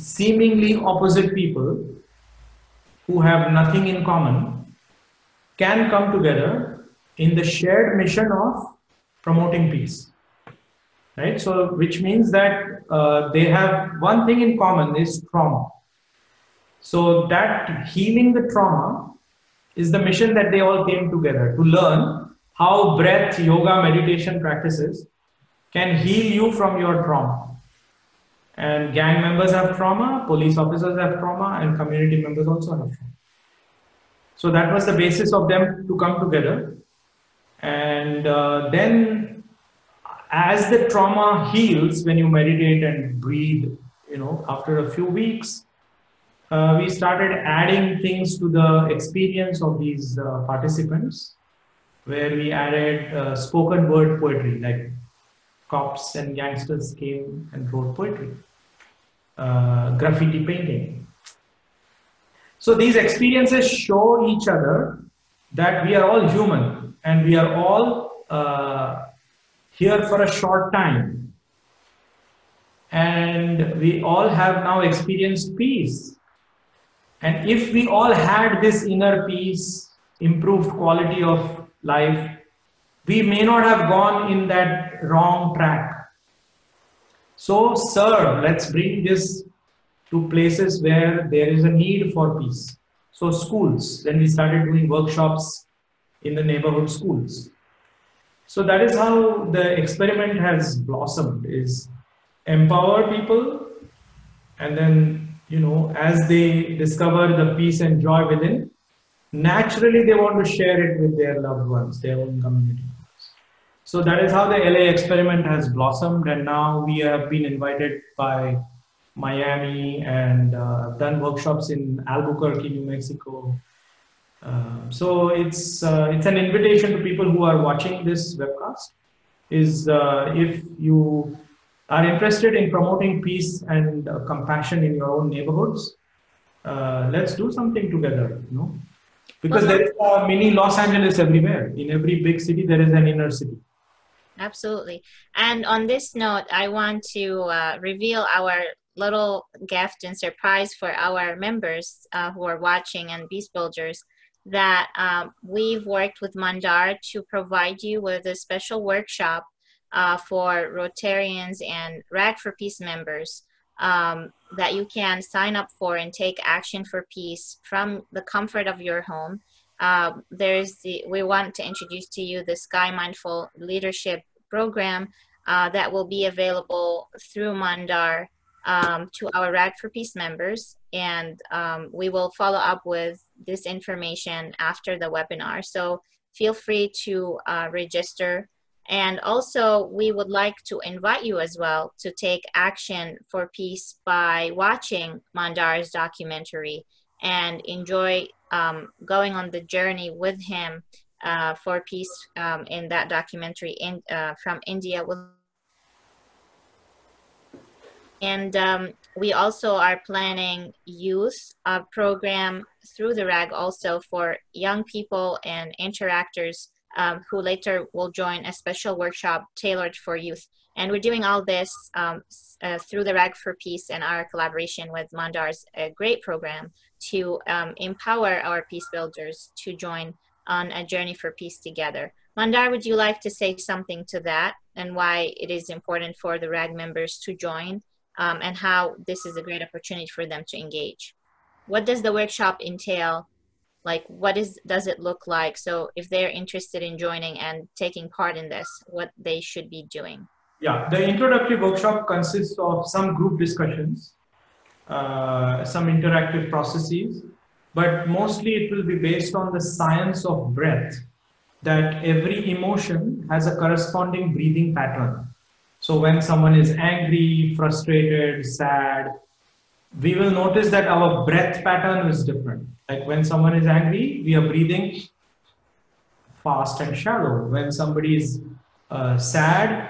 seemingly opposite people who have nothing in common can come together in the shared mission of promoting peace. Right? So which means that uh, they have one thing in common is trauma. So that healing the trauma is the mission that they all came together to learn how breath, yoga, meditation practices can heal you from your trauma. And gang members have trauma, police officers have trauma, and community members also have trauma. So that was the basis of them to come together. And uh, then, as the trauma heals, when you meditate and breathe, you know, after a few weeks, uh, we started adding things to the experience of these uh, participants, where we added uh, spoken word poetry, like cops and gangsters came and wrote poetry, uh, graffiti painting. So these experiences show each other that we are all human and we are all uh, here for a short time. And we all have now experienced peace and if we all had this inner peace, improved quality of life, we may not have gone in that wrong track. So, sir, let's bring this to places where there is a need for peace. So, schools, then we started doing workshops in the neighborhood schools. So that is how the experiment has blossomed is empower people and then you know, as they discover the peace and joy within, naturally they want to share it with their loved ones, their own community. So that is how the LA experiment has blossomed, and now we have been invited by Miami and uh, done workshops in Albuquerque, New Mexico. Uh, so it's uh, it's an invitation to people who are watching this webcast. Is uh, if you are interested in promoting peace and uh, compassion in your own neighborhoods, uh, let's do something together. You know, because there is a mini Los Angeles everywhere. In every big city, there is an inner city. Absolutely. And on this note, I want to uh, reveal our little gift and surprise for our members uh, who are watching and Peace Builders that um, we've worked with Mandar to provide you with a special workshop uh, for Rotarians and RAG for Peace members um, that you can sign up for and take action for peace from the comfort of your home. Uh, there's the we want to introduce to you the Sky Mindful Leadership Program uh, that will be available through Mandar um, to our RAG for Peace members, and um, we will follow up with this information after the webinar. So feel free to uh, register. And also, we would like to invite you as well to take action for peace by watching Mandar's documentary and enjoy um, going on the journey with him uh, for peace um, in that documentary in, uh, from India and um, we also are planning youth uh, program through the RAG also for young people and interactors um, who later will join a special workshop tailored for youth. And we're doing all this um, uh, through the RAG for Peace and our collaboration with Mandar's a great program to um, empower our peace builders to join on a journey for peace together. Mandar, would you like to say something to that and why it is important for the RAG members to join um, and how this is a great opportunity for them to engage. What does the workshop entail? Like, what is does it look like? So, if they're interested in joining and taking part in this, what they should be doing? Yeah, the introductory workshop consists of some group discussions, uh, some interactive processes, but mostly it will be based on the science of breath. That every emotion has a corresponding breathing pattern so when someone is angry, frustrated, sad, we will notice that our breath pattern is different. Like when someone is angry, we are breathing fast and shallow. When somebody is uh, sad,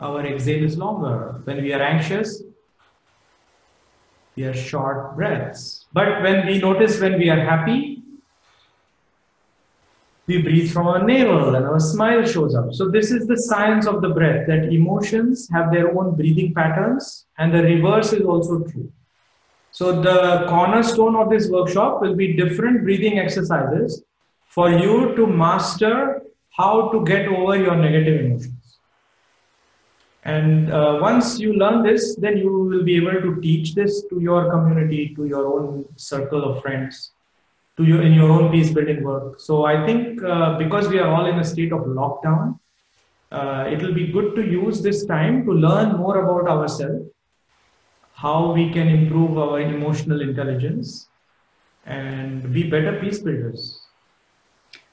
our exhale is longer. When we are anxious, we are short breaths. But when we notice when we are happy, we breathe from our navel and our smile shows up. So this is the science of the breath that emotions have their own breathing patterns and the reverse is also true. So the cornerstone of this workshop will be different breathing exercises for you to master how to get over your negative emotions. And uh, once you learn this, then you will be able to teach this to your community, to your own circle of friends to you in your own peace building work. So I think uh, because we are all in a state of lockdown, uh, it will be good to use this time to learn more about ourselves, how we can improve our emotional intelligence, and be better peace builders.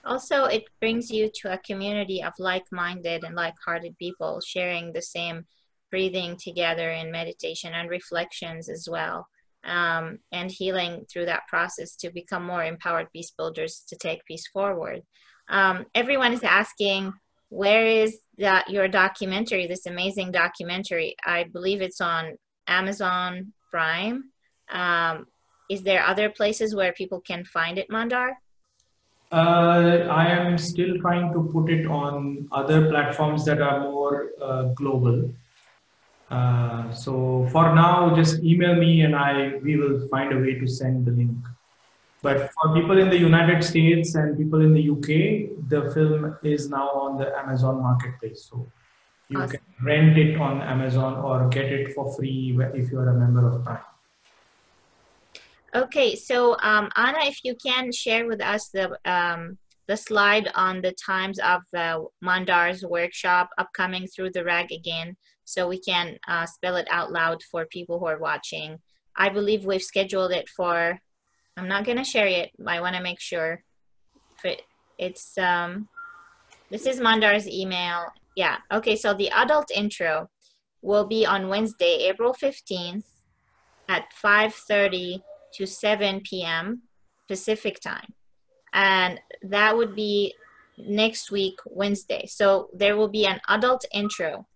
Also, it brings you to a community of like minded and like hearted people sharing the same breathing together in meditation and reflections as well um, and healing through that process to become more empowered peace builders to take peace forward. Um, everyone is asking, where is that your documentary? This amazing documentary. I believe it's on Amazon Prime. Um, is there other places where people can find it, Mandar? Uh, I am still trying to put it on other platforms that are more uh, global. Uh, so for now, just email me and I we will find a way to send the link. But for people in the United States and people in the UK, the film is now on the Amazon Marketplace. So you awesome. can rent it on Amazon or get it for free if you are a member of Prime. Okay, so um, Anna, if you can share with us the um, the slide on the times of uh, Mandar's workshop upcoming through the RAG again so we can uh, spell it out loud for people who are watching. I believe we've scheduled it for, I'm not to share it, I want to make sure. It, it's, um, This is Mandar's email. Yeah. Okay. So the adult intro will be on Wednesday, April 15th at 5:30 to 7 p.m. Pacific time. And that would be next week Wednesday. So there will be an adult intro.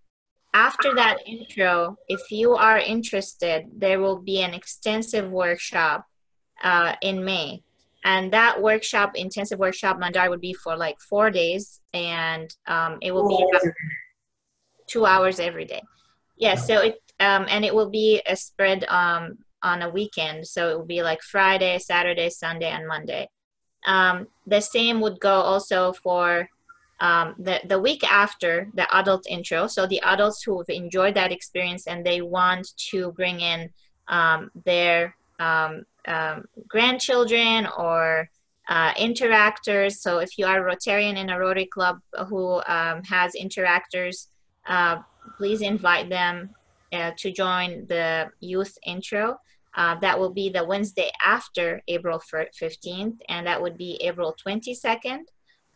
After that intro, if you are interested, there will be an extensive workshop uh, in May and that workshop intensive workshop mandar would be for like four days and um, it will be two hours every day yeah so it um, and it will be a spread um, on a weekend so it would be like friday saturday sunday and monday um, the same would go also for um, the, the week after the adult intro so the adults who have enjoyed that experience and they want to bring in um, their um, um, grandchildren or uh, interactors. So if you are a Rotarian in a Rotary Club who um, has interactors, uh, please invite them uh, to join the youth intro. Uh, that will be the Wednesday after April 15th, and that would be April 22nd.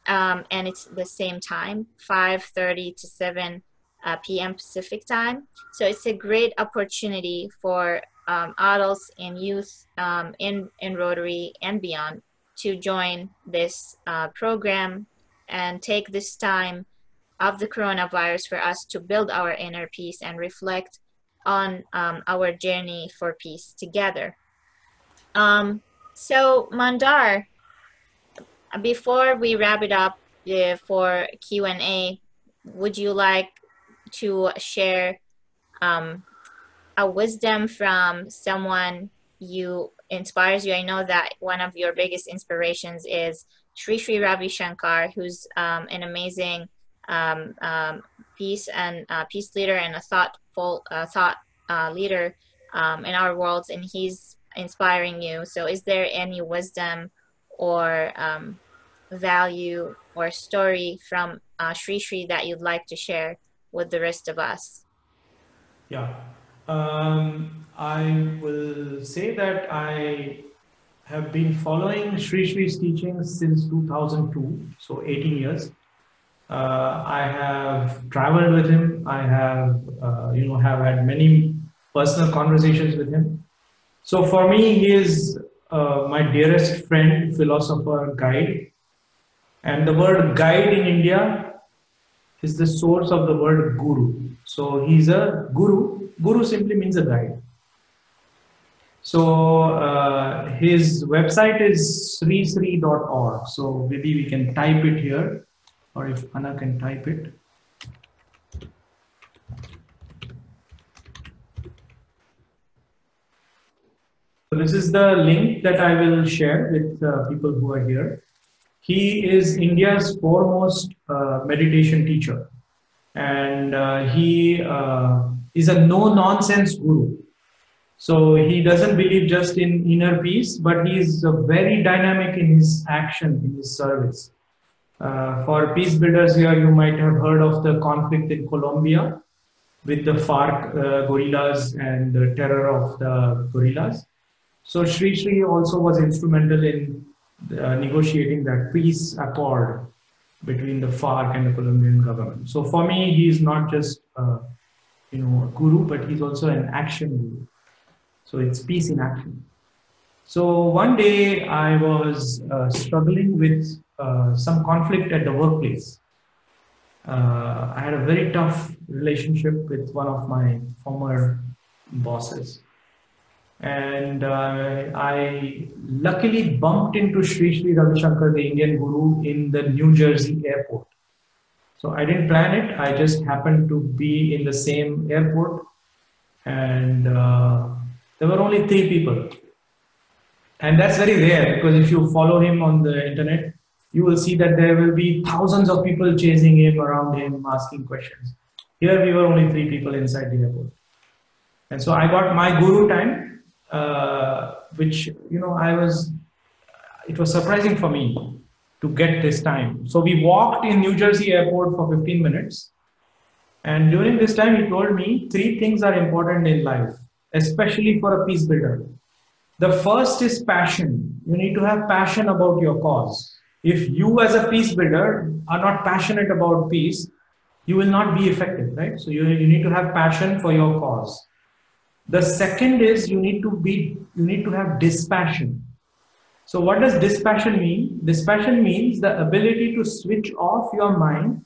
Um, and it's the same time, 5.30 to 7 uh, p.m. Pacific time. So it's a great opportunity for um, adults and youth um, in, in Rotary and beyond to join this uh, program and take this time of the coronavirus for us to build our inner peace and reflect on um, our journey for peace together. Um, so Mandar, before we wrap it up uh, for Q&A, would you like to share um, a wisdom from someone you inspires you. I know that one of your biggest inspirations is Sri Sri Ravi Shankar, who's um, an amazing um, um, peace and uh, peace leader and a thoughtful uh, thought uh, leader um, in our worlds, and he's inspiring you. So, is there any wisdom or um, value or story from uh, Sri Sri that you'd like to share with the rest of us? Yeah. Um, I will say that I have been following Sri Sri's teachings since 2002, so 18 years. Uh, I have traveled with him. I have, uh, you know, have had many personal conversations with him. So for me, he is uh, my dearest friend, philosopher, guide. And the word guide in India is the source of the word guru. So he's a guru Guru simply means a guide. So uh, his website is srisri.org. So maybe we can type it here, or if Anna can type it. So this is the link that I will share with uh, people who are here. He is India's foremost uh, meditation teacher, and uh, he uh, is a no nonsense guru. So he doesn't believe just in inner peace, but he is very dynamic in his action, in his service. Uh, for peace builders here, you might have heard of the conflict in Colombia with the FARC uh, guerrillas and the terror of the guerrillas. So Sri Sri also was instrumental in uh, negotiating that peace accord between the FARC and the Colombian government. So for me, he is not just uh, you know, a guru, but he's also an action guru. So it's peace in action. So one day I was uh, struggling with uh, some conflict at the workplace. Uh, I had a very tough relationship with one of my former bosses. And uh, I luckily bumped into Sri Sri Ravi Shankar, the Indian guru, in the New Jersey airport. So I didn't plan it. I just happened to be in the same airport, and uh, there were only three people. And that's very rare because if you follow him on the internet, you will see that there will be thousands of people chasing him around him, asking questions. Here we were only three people inside the airport. And so I got my guru time, uh, which, you know, I was, it was surprising for me to get this time. So we walked in New Jersey airport for 15 minutes. And during this time, he told me three things are important in life, especially for a peace builder. The first is passion. You need to have passion about your cause. if you as a peace builder are not passionate about peace you will not be effective right so you, you need to have passion for your cause the second is you need to be you need to have dispassion. So what does dispassion mean? Dispassion means the ability to switch off your mind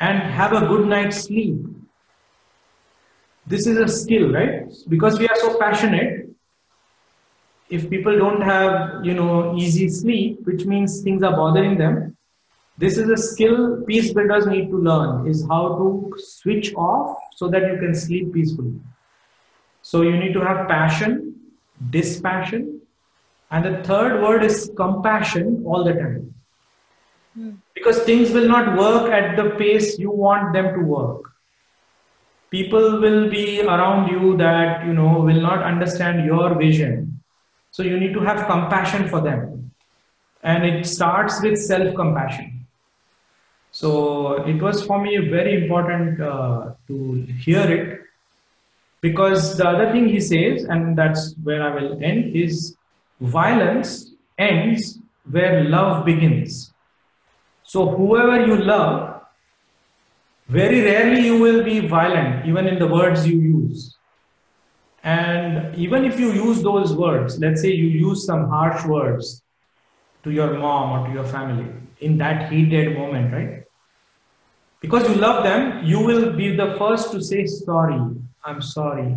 and have a good night's sleep. This is a skill right? Because we are so passionate if people don't have you know easy sleep which means things are bothering them this is a skill peace builders need to learn is how to switch off so that you can sleep peacefully so you need to have passion dispassion and the third word is compassion all the time hmm. because things will not work at the pace you want them to work people will be around you that you know will not understand your vision so you need to have compassion for them. And it starts with self compassion. So it was for me very important uh, to hear it because the other thing he says, and that's where I will end, is violence ends where love begins. So whoever you love, very rarely you will be violent, even in the words you use. And even if you use those words, let's say you use some harsh words to your mom or to your family in that heated moment, right? Because you love them, you will be the first to say, Sorry, I'm sorry.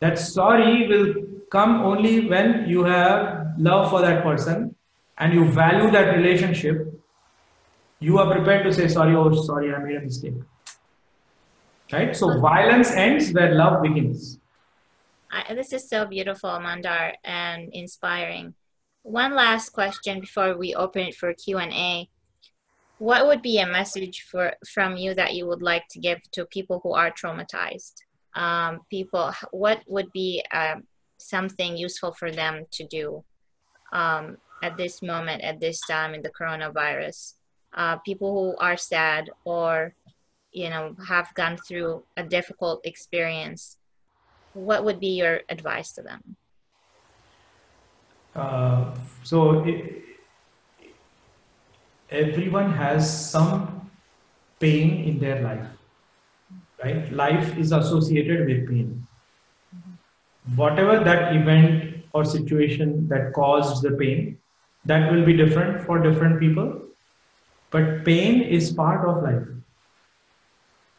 That sorry will come only when you have love for that person and you value that relationship. You are prepared to say, Sorry, oh, sorry, I made a mistake right? So violence ends where love begins. I, this is so beautiful, Mandar, and inspiring. One last question before we open it for Q and A. What would be a message for from you that you would like to give to people who are traumatized? Um, people, what would be uh, something useful for them to do um, at this moment, at this time in the coronavirus? Uh, people who are sad or you know have gone through a difficult experience what would be your advice to them uh, so everyone has some pain in their life right life is associated with pain whatever that event or situation that caused the pain that will be different for different people but pain is part of life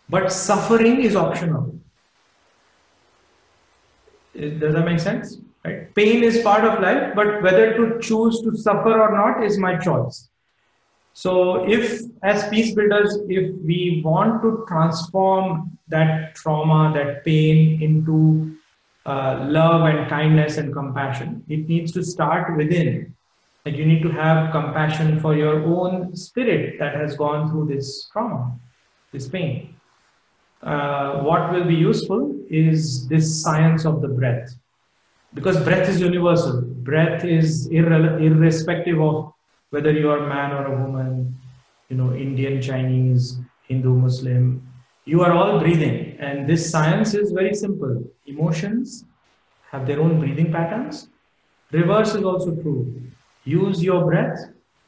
but suffering is optional. Does that make sense? Right? Pain is part of life, but whether to choose to suffer or not is my choice. So, if as peace builders, if we want to transform that trauma, that pain into uh, love and kindness and compassion, it needs to start within. Like you need to have compassion for your own spirit that has gone through this trauma, this pain. Uh, what will be useful is this science of the breath. Because breath is universal. Breath is irre- irrespective of whether you are a man or a woman you know indian chinese hindu muslim you are all breathing. And this science is very simple. Emotions have their own breathing patterns. Reverse is also true. Use your breath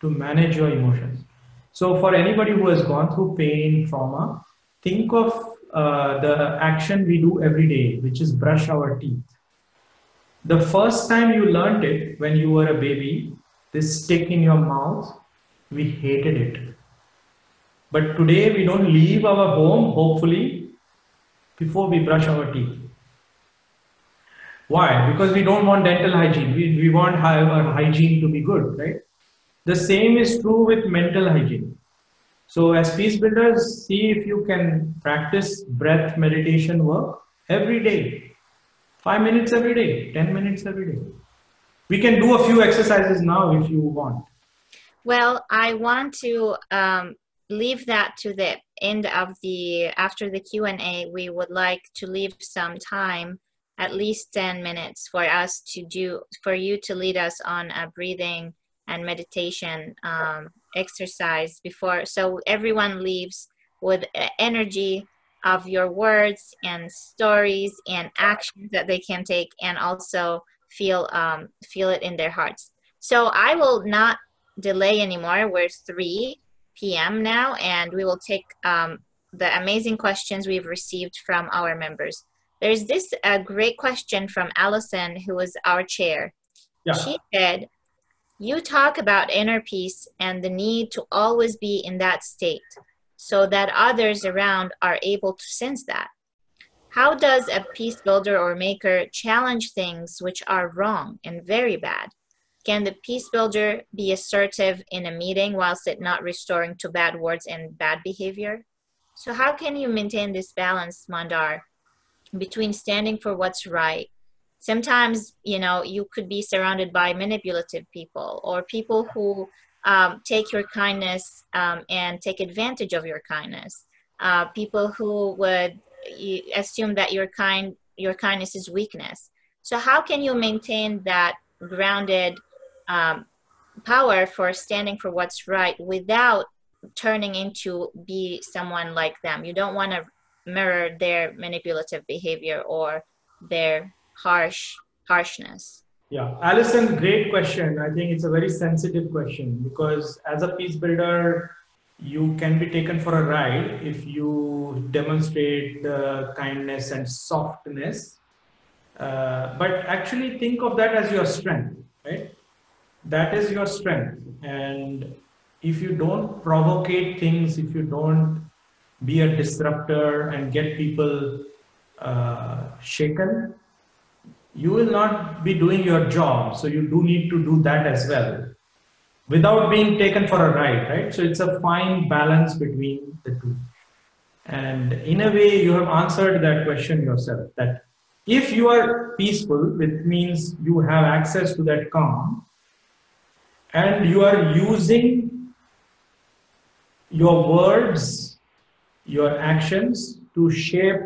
to manage your emotions. So for anybody who has gone through pain trauma think of uh, the action we do every day, which is brush our teeth. The first time you learned it when you were a baby, this stick in your mouth, we hated it. But today we don't leave our home, hopefully, before we brush our teeth. Why? Because we don't want dental hygiene. We, we want our hygiene to be good, right? The same is true with mental hygiene. So as peace builders, see if you can practice breath meditation work every day. Five minutes every day, 10 minutes every day. We can do a few exercises now if you want. Well, I want to um, leave that to the end of the, after the Q&A, we would like to leave some time, at least 10 minutes for us to do, for you to lead us on a breathing and meditation um, exercise before so everyone leaves with energy of your words and stories and actions that they can take and also feel um, feel it in their hearts So I will not delay anymore. We're 3 p.m. now, and we will take um, the amazing questions we've received from our members. There's this a great question from Allison, who was our chair. Yeah. She said, You talk about inner peace and the need to always be in that state so that others around are able to sense that. How does a peace builder or maker challenge things which are wrong and very bad? Can the peace builder be assertive in a meeting whilst it not restoring to bad words and bad behavior? So how can you maintain this balance, Mandar, between standing for what's right? Sometimes, you know, you could be surrounded by manipulative people or people who um, take your kindness um, and take advantage of your kindness. Uh, people who would assume that your kind your kindness is weakness. So how can you maintain that grounded um, power for standing for what's right without turning into be someone like them? You don't want to mirror their manipulative behavior or their harsh harshness. Yeah, allison great question. I think it's a very sensitive question because as a peace builder, you can be taken for a ride if you demonstrate the kindness and softness. Uh, but actually, think of that as your strength, right? That is your strength. And if you don't provocate things, if you don't be a disruptor and get people uh, shaken, you will not be doing your job. So you do need to do that as well without being taken for a ride, right? So it's a fine balance between the two. And in a way, you have answered that question yourself that if you are peaceful, it means you have access to that calm and you are using your words, your actions to shape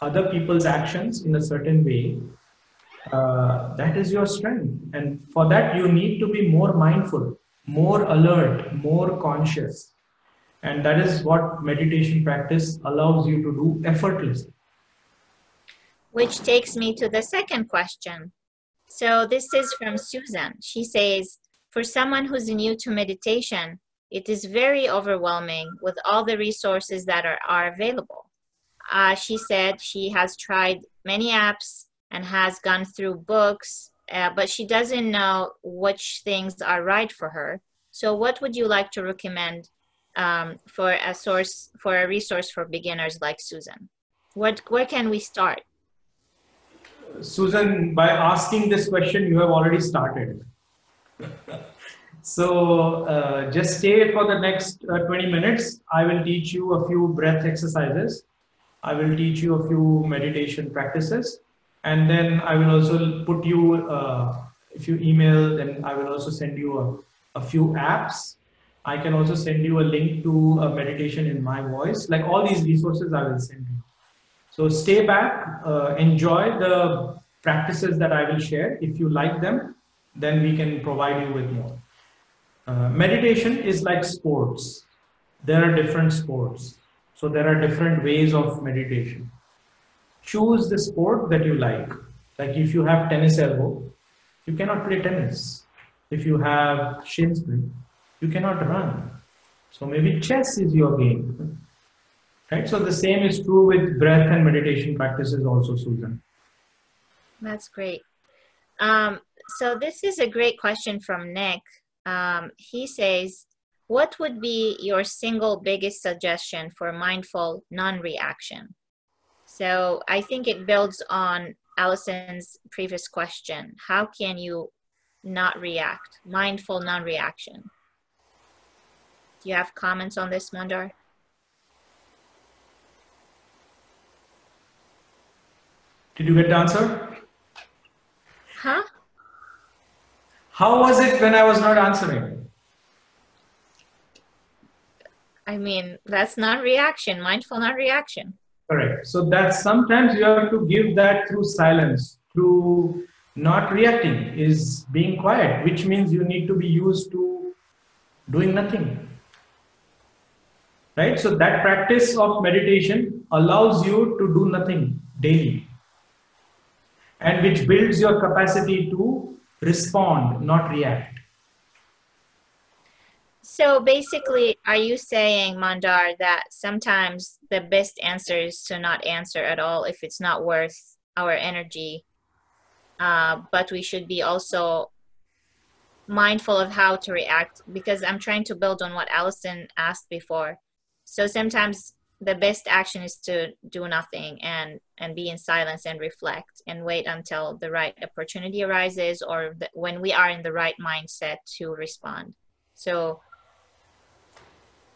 other people's actions in a certain way, uh, that is your strength. And for that, you need to be more mindful, more alert, more conscious. And that is what meditation practice allows you to do effortlessly. Which takes me to the second question. So, this is from Susan. She says, For someone who's new to meditation, it is very overwhelming with all the resources that are, are available uh, she said she has tried many apps and has gone through books, uh, but she doesn't know which things are right for her. So, what would you like to recommend um, for a source for a resource for beginners like Susan? What where can we start? Susan, by asking this question, you have already started. so uh, just stay for the next uh, 20 minutes. I will teach you a few breath exercises I will teach you a few meditation practices. And then I will also put you, uh, if you email, then I will also send you a, a few apps. I can also send you a link to a meditation in my voice. Like all these resources, I will send you. So stay back, uh, enjoy the practices that I will share. If you like them, then we can provide you with more. Uh, meditation is like sports. There are different sports. So there are different ways of meditation. Choose the sport that you like. Like if you have tennis elbow, you cannot play tennis. If you have shin splint, you cannot run. So maybe chess is your game. Right? So the same is true with breath and meditation practices also, Susan. That's great. Um, so this is a great question from Nick. Um, he says, what would be your single biggest suggestion for mindful non-reaction? So I think it builds on Allison's previous question. How can you not react? Mindful non-reaction. Do you have comments on this, Mandar? Did you get the answer? Huh? How was it when I was not answering? I mean, that's not reaction, mindful not reaction. Correct. So that sometimes you have to give that through silence, through not reacting, is being quiet, which means you need to be used to doing nothing. Right? So that practice of meditation allows you to do nothing daily and which builds your capacity to respond, not react. So basically, are you saying, Mandar, that sometimes the best answer is to not answer at all if it's not worth our energy? Uh, but we should be also mindful of how to react because I'm trying to build on what Allison asked before. So sometimes the best action is to do nothing and and be in silence and reflect and wait until the right opportunity arises or the, when we are in the right mindset to respond so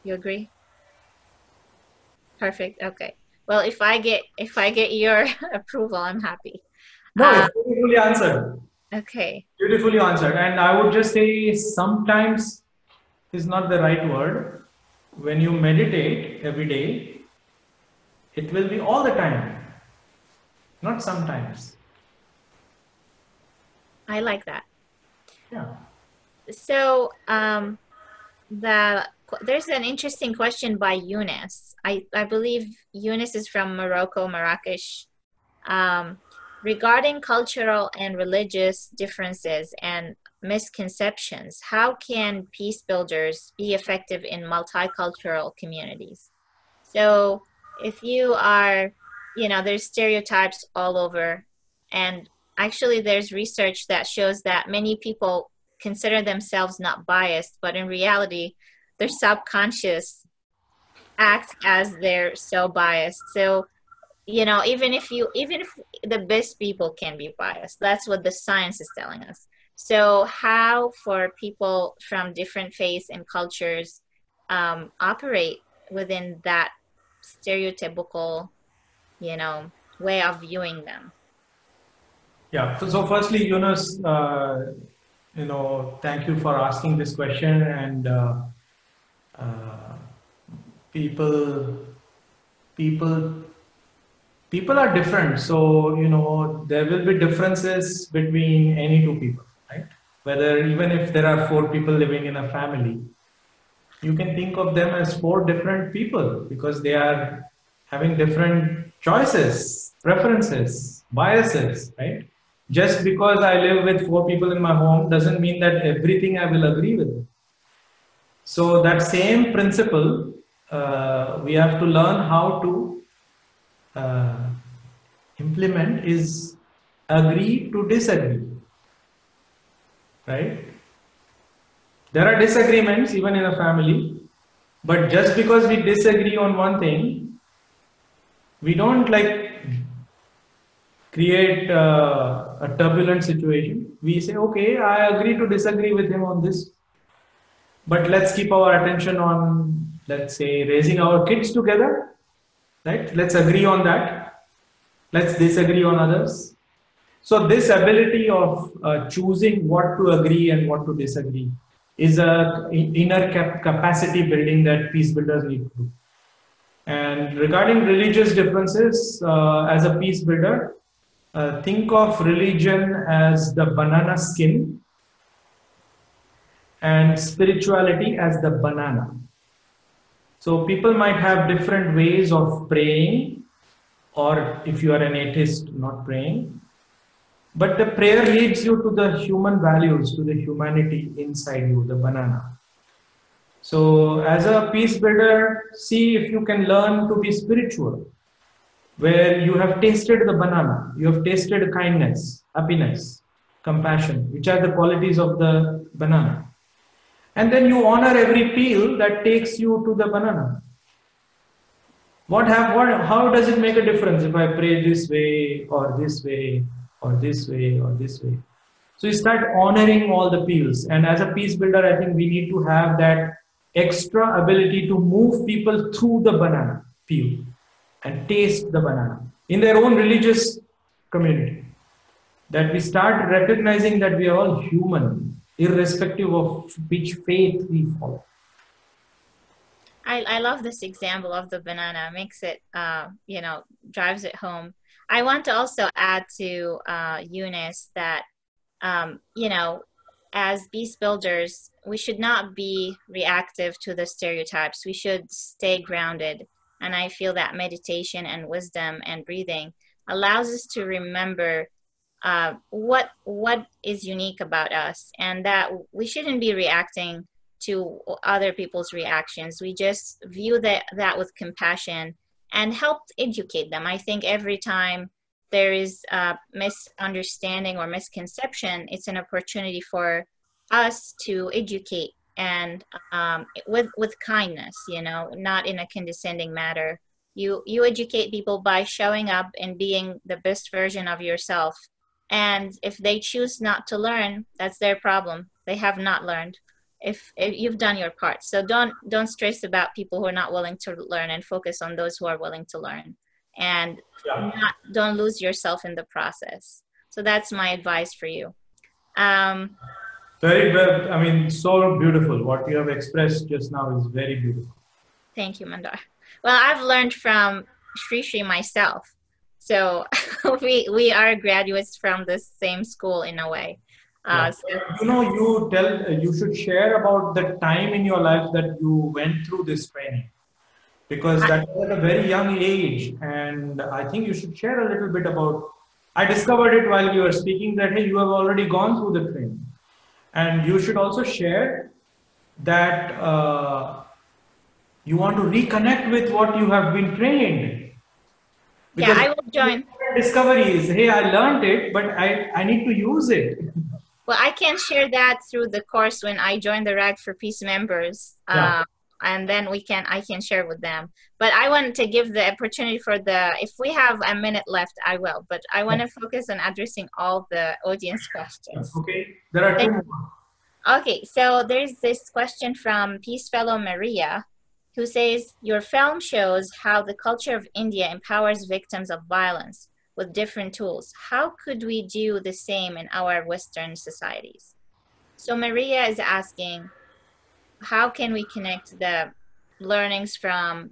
you agree? Perfect. Okay. Well if i get if i get your [laughs] approval i'm happy. No um, beautifully answered. okay. Beautifully answered. And i would just say sometimes is not the right word. When you meditate every day it will be all the time, not sometimes. I like that. Yeah. So um, the there's an interesting question by Eunice. I, I believe Eunice is from Morocco, Marrakesh. Um, regarding cultural and religious differences and misconceptions, how can peace builders be effective in multicultural communities? So if you are, you know, there's stereotypes all over. And actually, there's research that shows that many people consider themselves not biased, but in reality, their subconscious acts as they're so biased. So, you know, even if you, even if the best people can be biased, that's what the science is telling us. So, how for people from different faiths and cultures um, operate within that stereotypical, you know, way of viewing them? Yeah. So, firstly, Eunice, uh, you know, thank you for asking this question. And uh, uh, people, people, people are different. So you know, there will be differences between any two people, right? Whether even if there are four people living in a family, you can think of them as four different people because they are having different choices, preferences, biases, right? Just because I live with four people in my home doesn't mean that everything I will agree with. So that same principle, uh, we have to learn how to uh, implement is agree to disagree, right? There are disagreements even in a family, but just because we disagree on one thing, we don't like create uh, a turbulent situation. We say, okay, I agree to disagree with him on this, but let's keep our attention on, let's say, raising our kids together, right? Let's agree on that. Let's disagree on others. So this ability of uh, choosing what to agree and what to disagree is a inner cap capacity building that peace builders need to do. And regarding religious differences, uh, as a peace builder, uh, think of religion as the banana skin and spirituality as the banana. So people might have different ways of praying, or if you are an atheist, not praying, but the prayer leads you to the human values, to the humanity inside you, the banana. So, as a peace builder, see if you can learn to be spiritual, where you have tasted the banana, you have tasted kindness, happiness, compassion, which are the qualities of the banana. And then you honor every peel that takes you to the banana. What have what how does it make a difference if I pray this way or this way or this way or this way. So you start honoring all the peels. And as a peace builder, I think we need to have that extra ability to move people through the banana peel and taste the banana in their own religious community. That we start recognizing that we are all human, irrespective of which faith we follow. I, I love this example of the banana. Makes it, uh, you know, drives it home I want to also add to uh, Eunice that, um, you know, as beast builders, we should not be reactive to the stereotypes. We should stay grounded. And I feel that meditation and wisdom and breathing allows us to remember uh, what what is unique about us, and that we shouldn't be reacting to other people's reactions. We just view that that with compassion and help educate them. I think every time there is a misunderstanding or misconception, it's an opportunity for us to educate and um, with with kindness, you know, not in a condescending manner. You you educate people by showing up and being the best version of yourself. And if they choose not to learn, that's their problem. They have not learned. If, if you've done your part, so don't don't stress about people who are not willing to learn, and focus on those who are willing to learn, and yeah. not, don't lose yourself in the process. So that's my advice for you. Um, very well. I mean, so beautiful. What you have expressed just now is very beautiful. Thank you, Mandar. Well, I've learned from Sri Sri myself. So [laughs] we we are graduates from the same school in a way. Uh, so. You know, you tell you should share about the time in your life that you went through this training because that was at a very young age, and I think you should share a little bit about. I discovered it while you were speaking that hey, you have already gone through the training. And you should also share that uh, you want to reconnect with what you have been trained. Because yeah, I will join. Discoveries. Hey, I learned it, but I, I need to use it. Well, I can share that through the course when I join the RAG for Peace members. Yeah. Uh, and then we can I can share with them. But I want to give the opportunity for the if we have a minute left, I will. But I want to focus on addressing all the audience questions. Okay, there are two more. Okay, so there's this question from Peace Fellow Maria, who says your film shows how the culture of India empowers victims of violence with different tools. How could we do the same in our Western societies? So Maria is asking how can we connect the learnings from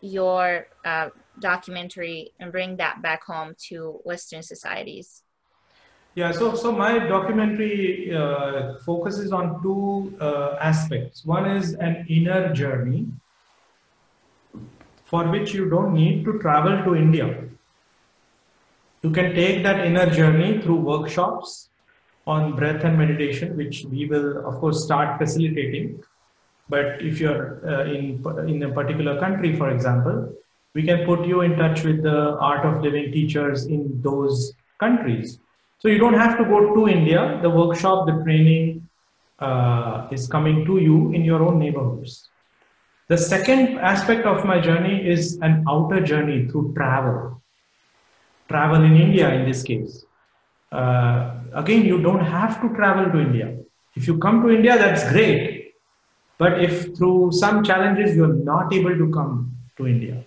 your uh, documentary and bring that back home to Western societies? Yeah, so so my documentary uh, focuses on two uh, aspects. One is an inner journey for which you don't need to travel to India. You can take that inner journey through workshops on breath and meditation, which we will, of course, start facilitating but if you're uh, in, in a particular country, for example, we can put you in touch with the art of living teachers in those countries. So you don't have to go to India. The workshop, the training uh, is coming to you in your own neighborhoods. The second aspect of my journey is an outer journey through travel. Travel in India, in this case. Uh, again, you don't have to travel to India. If you come to India, that's great but if through some challenges you're not able to come to India,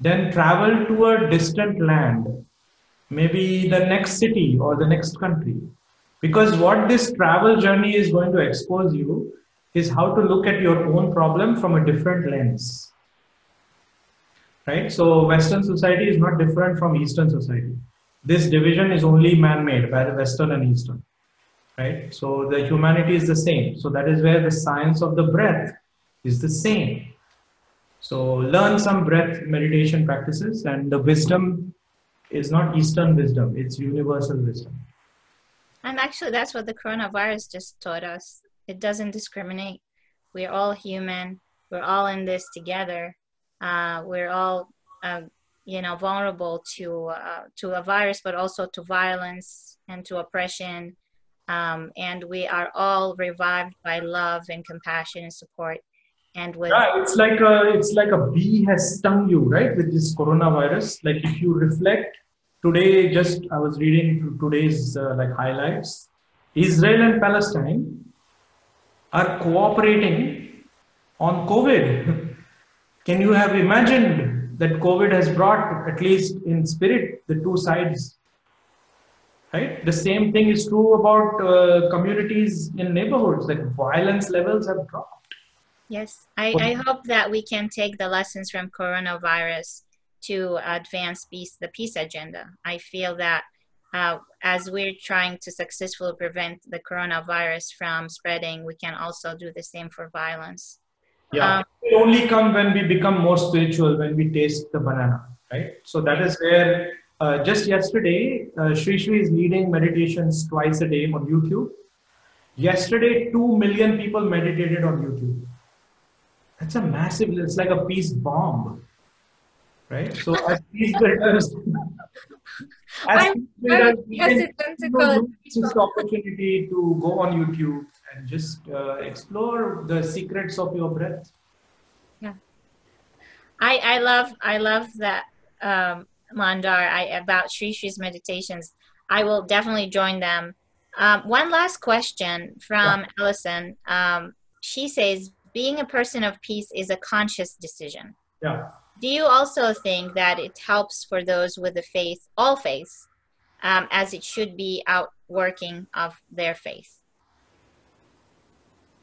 then travel to a distant land, maybe the next city or the next country. Because what this travel journey is going to expose you is how to look at your own problem from a different lens. Right? So Western society is not different from Eastern society. This division is only man-made by the Western and Eastern right? So the humanity is the same. So that is where the science of the breath is the same. So learn some breath meditation practices and the wisdom is not Eastern wisdom, it's universal wisdom. And actually that's what the coronavirus just taught us. It doesn't discriminate. We're all human. We're all in this together. Uh, we're all, uh, you know, vulnerable to uh, to a virus, but also to violence and to oppression um, and we are all revived by love and compassion and support. And with yeah, it's like a, it's like a bee has stung you, right? With this coronavirus. Like if you reflect today, just I was reading today's uh, like highlights. Israel and Palestine are cooperating on COVID. [laughs] Can you have imagined that COVID has brought, at least in spirit, the two sides? Right? The same thing is true about uh, communities in neighborhoods like violence levels have dropped. Yes. I, I hope that we can take the lessons from coronavirus to advance peace the peace agenda. I feel that uh, as we're trying to successfully prevent the coronavirus from spreading we can also do the same for violence yeah um, it only come when we become more spiritual when we taste the banana right so that is where uh, just yesterday, uh, Sri Sri is leading meditations twice a day on YouTube. Yesterday, 2 million people meditated on YouTube. That's a massive, it's like a peace bomb, right? So, as peace builders, as we can use this opportunity to go on YouTube and just uh, explore the secrets of your breath. Yeah. I, I love I love that um, Mandar I, about Sri Sri's meditations. I will definitely join them. Um, one last question from yeah. Allison. Um, she says, being a person of peace is a conscious decision. Yeah. Do you also think that it helps for those with the faith, all faiths, um, as it should be outworking of their faith?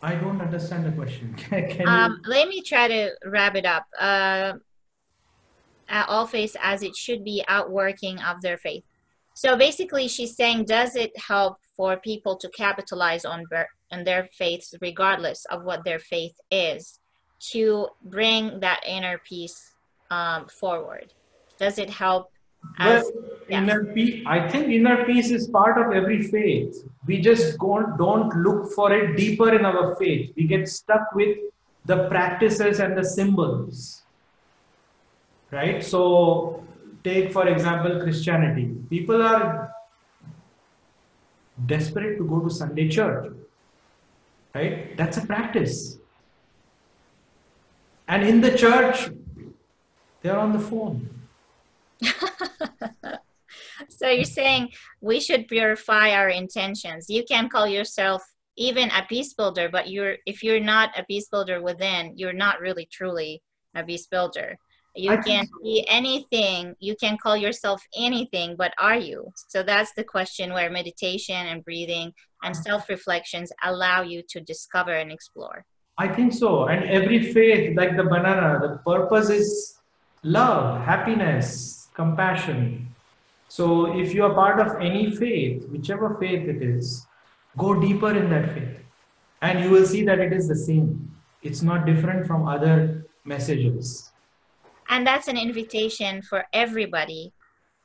I don't understand the question. [laughs] Can, can um, you... Let me try to wrap it up. Uh, all faiths as it should be outworking of their faith. So basically, she's saying, does it help for people to capitalize on, on their faiths, regardless of what their faith is, to bring that inner peace um, forward? Does it help? As, well, yeah. inner peace, I think inner peace is part of every faith. We just don't, don't look for it deeper in our faith. We get stuck with the practices and the symbols right? So take for example Christianity. People are desperate to go to Sunday church, right? That's a practice. And in the church, they're on the phone. [laughs] so you're saying we should purify our intentions. You can call yourself even a peace builder, but you're if you're not a peace builder within, you're not really truly a peace builder. You can be anything. You can call yourself anything, but are you? So that's the question where meditation and breathing and mm-hmm. self reflections allow you to discover and explore. I think so. And every faith, like the banana, the purpose is love, happiness, compassion. So if you are part of any faith, whichever faith it is, go deeper in that faith. And you will see that it is the same. It's not different from other messages and that's an invitation for everybody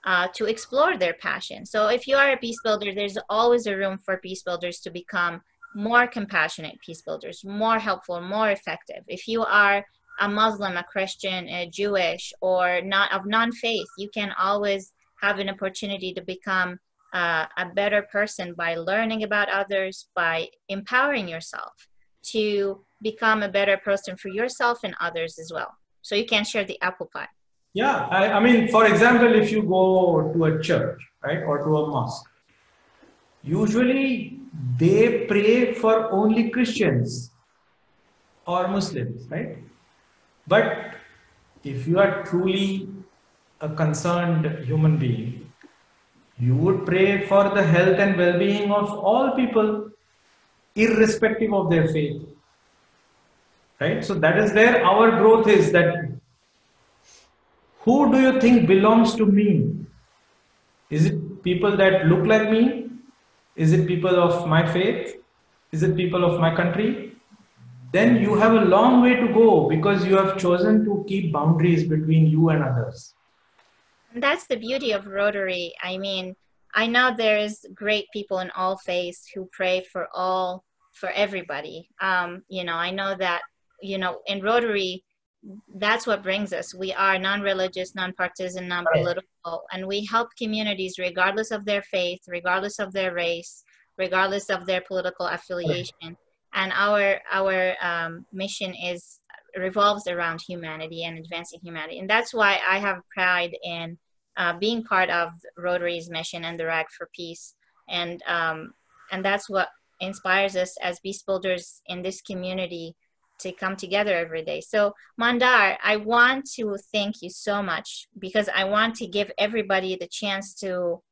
uh, to explore their passion. So if you are a peace builder, there's always a room for peace builders to become more compassionate peace builders, more helpful, more effective. If you are a Muslim, a Christian, a Jewish, or not of non-faith, you can always have an opportunity to become uh, a better person by learning about others, by empowering yourself to become a better person for yourself and others as well. So you can share the apple pie. Yeah I, I mean for example if you go to a church right or to a mosque usually they pray for only christians or muslims right but if you are truly a concerned human being you would pray for the health and well-being of all people irrespective of their faith. Right? So that is where our growth is that who do you think belongs to me? Is it people that look like me? Is it people of my faith? Is it people of my country then you have a long way to go because you have chosen to keep boundaries between you and others. That's the beauty of rotary. I mean i know there's great people in all faiths who pray for all for everybody. Um, you know i know that you know, in Rotary, that's what brings us. We are non-religious, non-partisan, non-political, and we help communities regardless of their faith, regardless of their race, regardless of their political affiliation. And our our um, mission is revolves around humanity and advancing humanity, and that's why I have pride in uh, being part of Rotary's mission and the Rag for Peace, and um, and that's what inspires us as peace builders in this community to come together every day. So Mandar, I want to thank you so much because I want to give everybody the chance to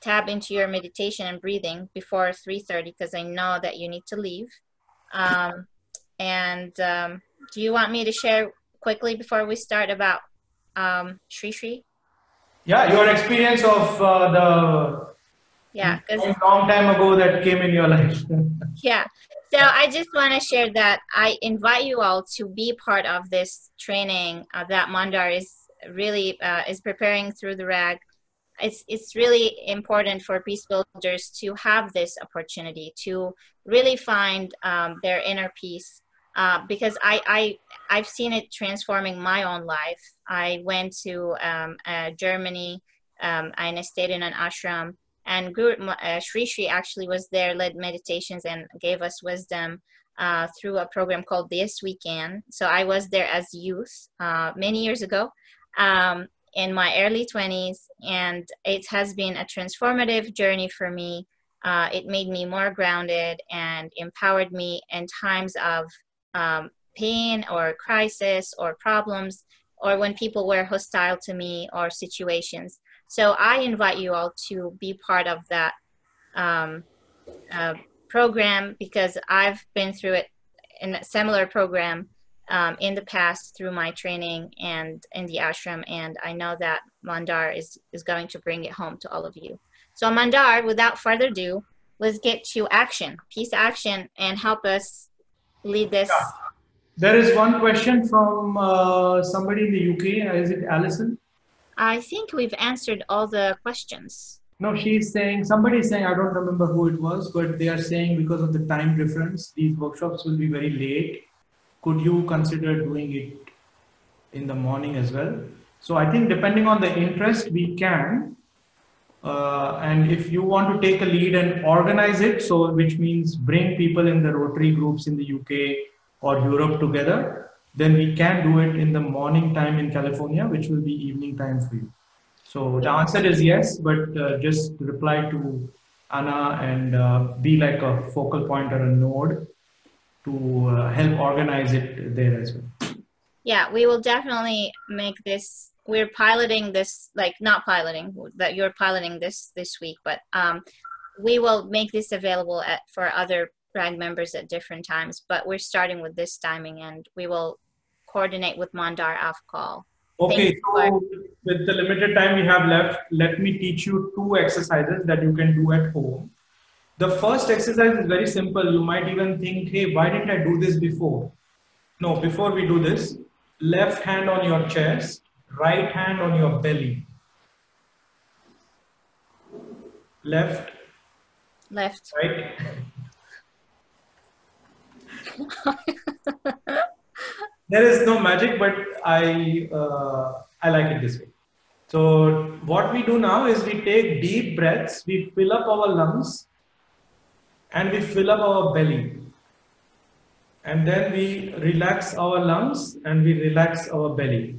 tap into your meditation and breathing before 3.30 because I know that you need to leave. Um, and um, do you want me to share quickly before we start about um, Sri Sri? Yeah, your experience of uh, the yeah, a long time ago that came in your life. [laughs] yeah, so I just want to share that I invite you all to be part of this training uh, that Mandar is really uh, is preparing through the RAG. It's it's really important for peace builders to have this opportunity to really find um, their inner peace uh, because I, I I've seen it transforming my own life. I went to um, uh, Germany um, I stayed in an ashram, and Guru uh, actually was there, led meditations, and gave us wisdom. Uh, through a program called This Weekend. So I was there as youth uh, many years ago, um, in my early 20s, and it has been a transformative journey for me. Uh, it made me more grounded and empowered me in times of um, pain or crisis or problems or when people were hostile to me or situations. So I invite you all to be part of that um, uh, program because I've been through it in a similar program um, in the past through my training and in the ashram, and I know that Mandar is, is going to bring it home to all of you. So Mandar, without further ado, let's get to action, peace action, and help us lead this. Yeah. There is one question from uh, somebody in the UK. Is it Alison? I think we've answered all the questions. No, she's saying, somebody is saying, I don't remember who it was, but they are saying because of the time difference, these workshops will be very late could you consider doing it in the morning as well? So I think depending on the interest, we can. Uh, and if you want to take a lead and organize it, so which means bring people in the Rotary groups in the UK or Europe together, then we can do it in the morning time in California, which will be evening time for you. So the answer is yes, but uh, just reply to Anna and uh, be like a focal point or a node to uh, help organize it there as well. Yeah, we will definitely make this. We're piloting this, like not piloting that you're piloting this this week, but um, we will make this available at, for other brand members at different times. But we're starting with this timing, and we will coordinate with Mandar off call. Okay, so with the limited time we have left, let me teach you two exercises that you can do at home the first exercise is very simple. You might even think, hey, why didn't I do this before? No, before we do this, left hand on your chest, right hand on your belly. Left. Left. Right. [laughs] there is no magic, but I uh, I like it this way. So what we do now is we take deep breaths, we fill up our lungs and we fill up our belly. And then we relax our lungs and we relax our belly.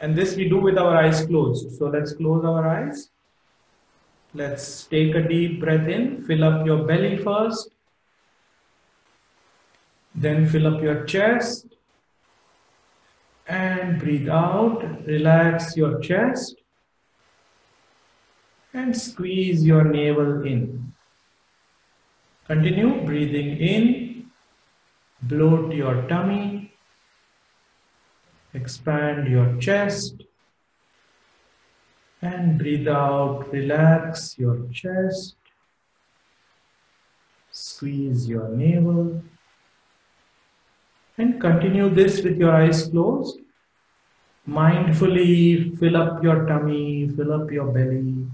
And this we do with our eyes closed. So let's close our eyes. Let's take a deep breath in, fill up your belly first. Then fill up your chest. And breathe out, relax your chest. And squeeze your navel in. Continue breathing in, bloat your tummy, expand your chest, and breathe out, relax your chest, squeeze your navel, and continue this with your eyes closed. Mindfully fill up your tummy, fill up your belly,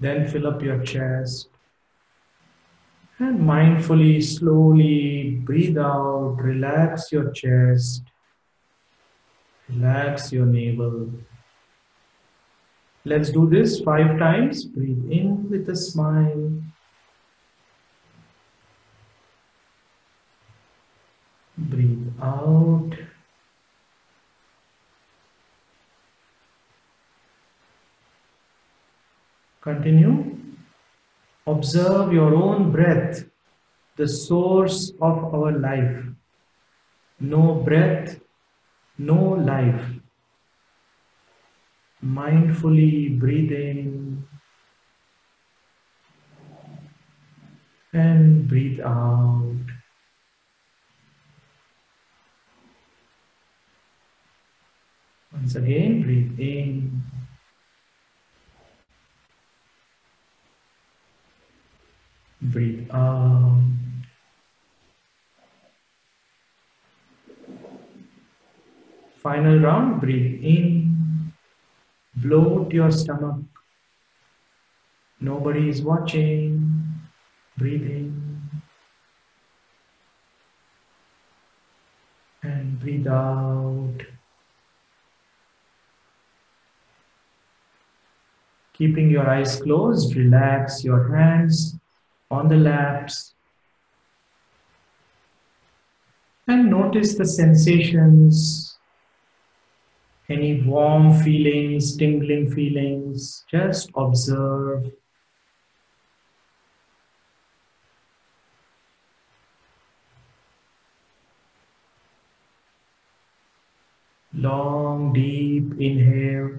then fill up your chest and mindfully, slowly breathe out, relax your chest, relax your navel. Let's do this five times. Breathe in with a smile. Breathe out. Continue. Observe your own breath, the source of our life. No breath, no life. Mindfully breathe in and breathe out. Once again, breathe in Breathe out. Final round, breathe in, bloat your stomach. Nobody is watching. Breathing. And breathe out. Keeping your eyes closed, relax your hands on the laps. And notice the sensations, any warm feelings, tingling feelings, just observe. Long, deep inhale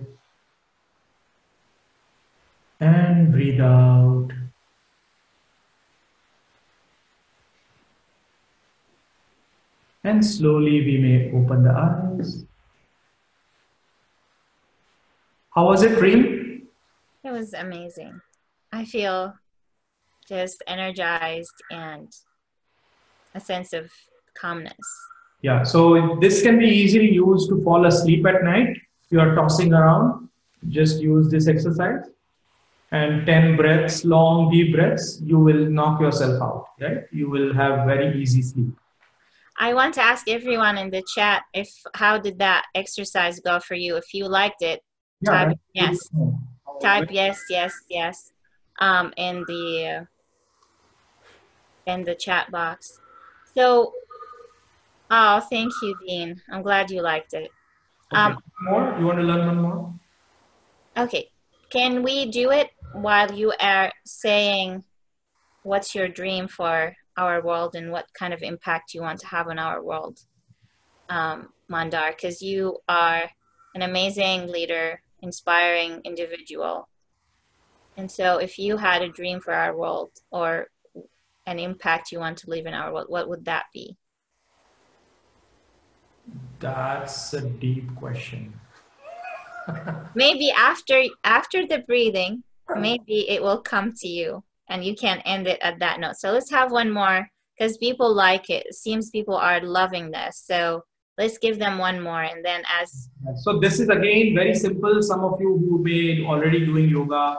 and breathe out. And slowly we may open the eyes. How was it, Reem? It was amazing. I feel just energized and a sense of calmness. Yeah, so this can be easily used to fall asleep at night. You are tossing around, just use this exercise. And 10 breaths, long, deep breaths, you will knock yourself out, right? You will have very easy sleep. I want to ask everyone in the chat if how did that exercise go for you? If you liked it, Yeah, type yes. that's- Type yes, yes, yes, um, in the in the chat box. So, oh, thank you, Dean. I'm glad you liked it. Okay, Um, more? You want to learn one more? Okay, can we do it while you are saying what's your dream for our world and what kind of impact you want to have on our world, um, Mandar? Because you are an amazing leader, inspiring individual. And so, if you had a dream for our world or an impact you want to leave in our world, what would that be? That's a deep question. maybe after after the breathing maybe it will come to you and you can't end it at that note so let's have one more because people like it. it seems people are loving this so let's give them one more and then as So this is again very simple. Some of you who may already doing yoga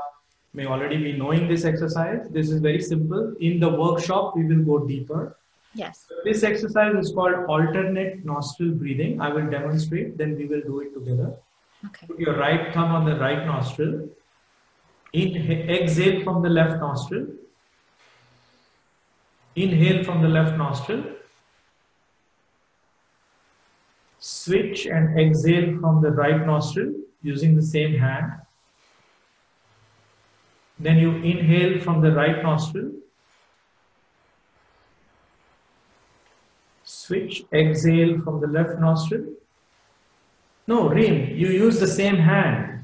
may already be knowing this exercise. This is very simple. In the workshop, we will go deeper. yes This exercise is called alternate nostril breathing. I will demonstrate, then we will do it together. okay Put your right thumb on the right nostril. Inhale, exhale from the left nostril. Inhale from the left nostril. Switch and exhale from the right nostril using the same hand. Then you inhale from the right nostril. Switch, exhale from the left nostril. No, Reem, you use the same hand.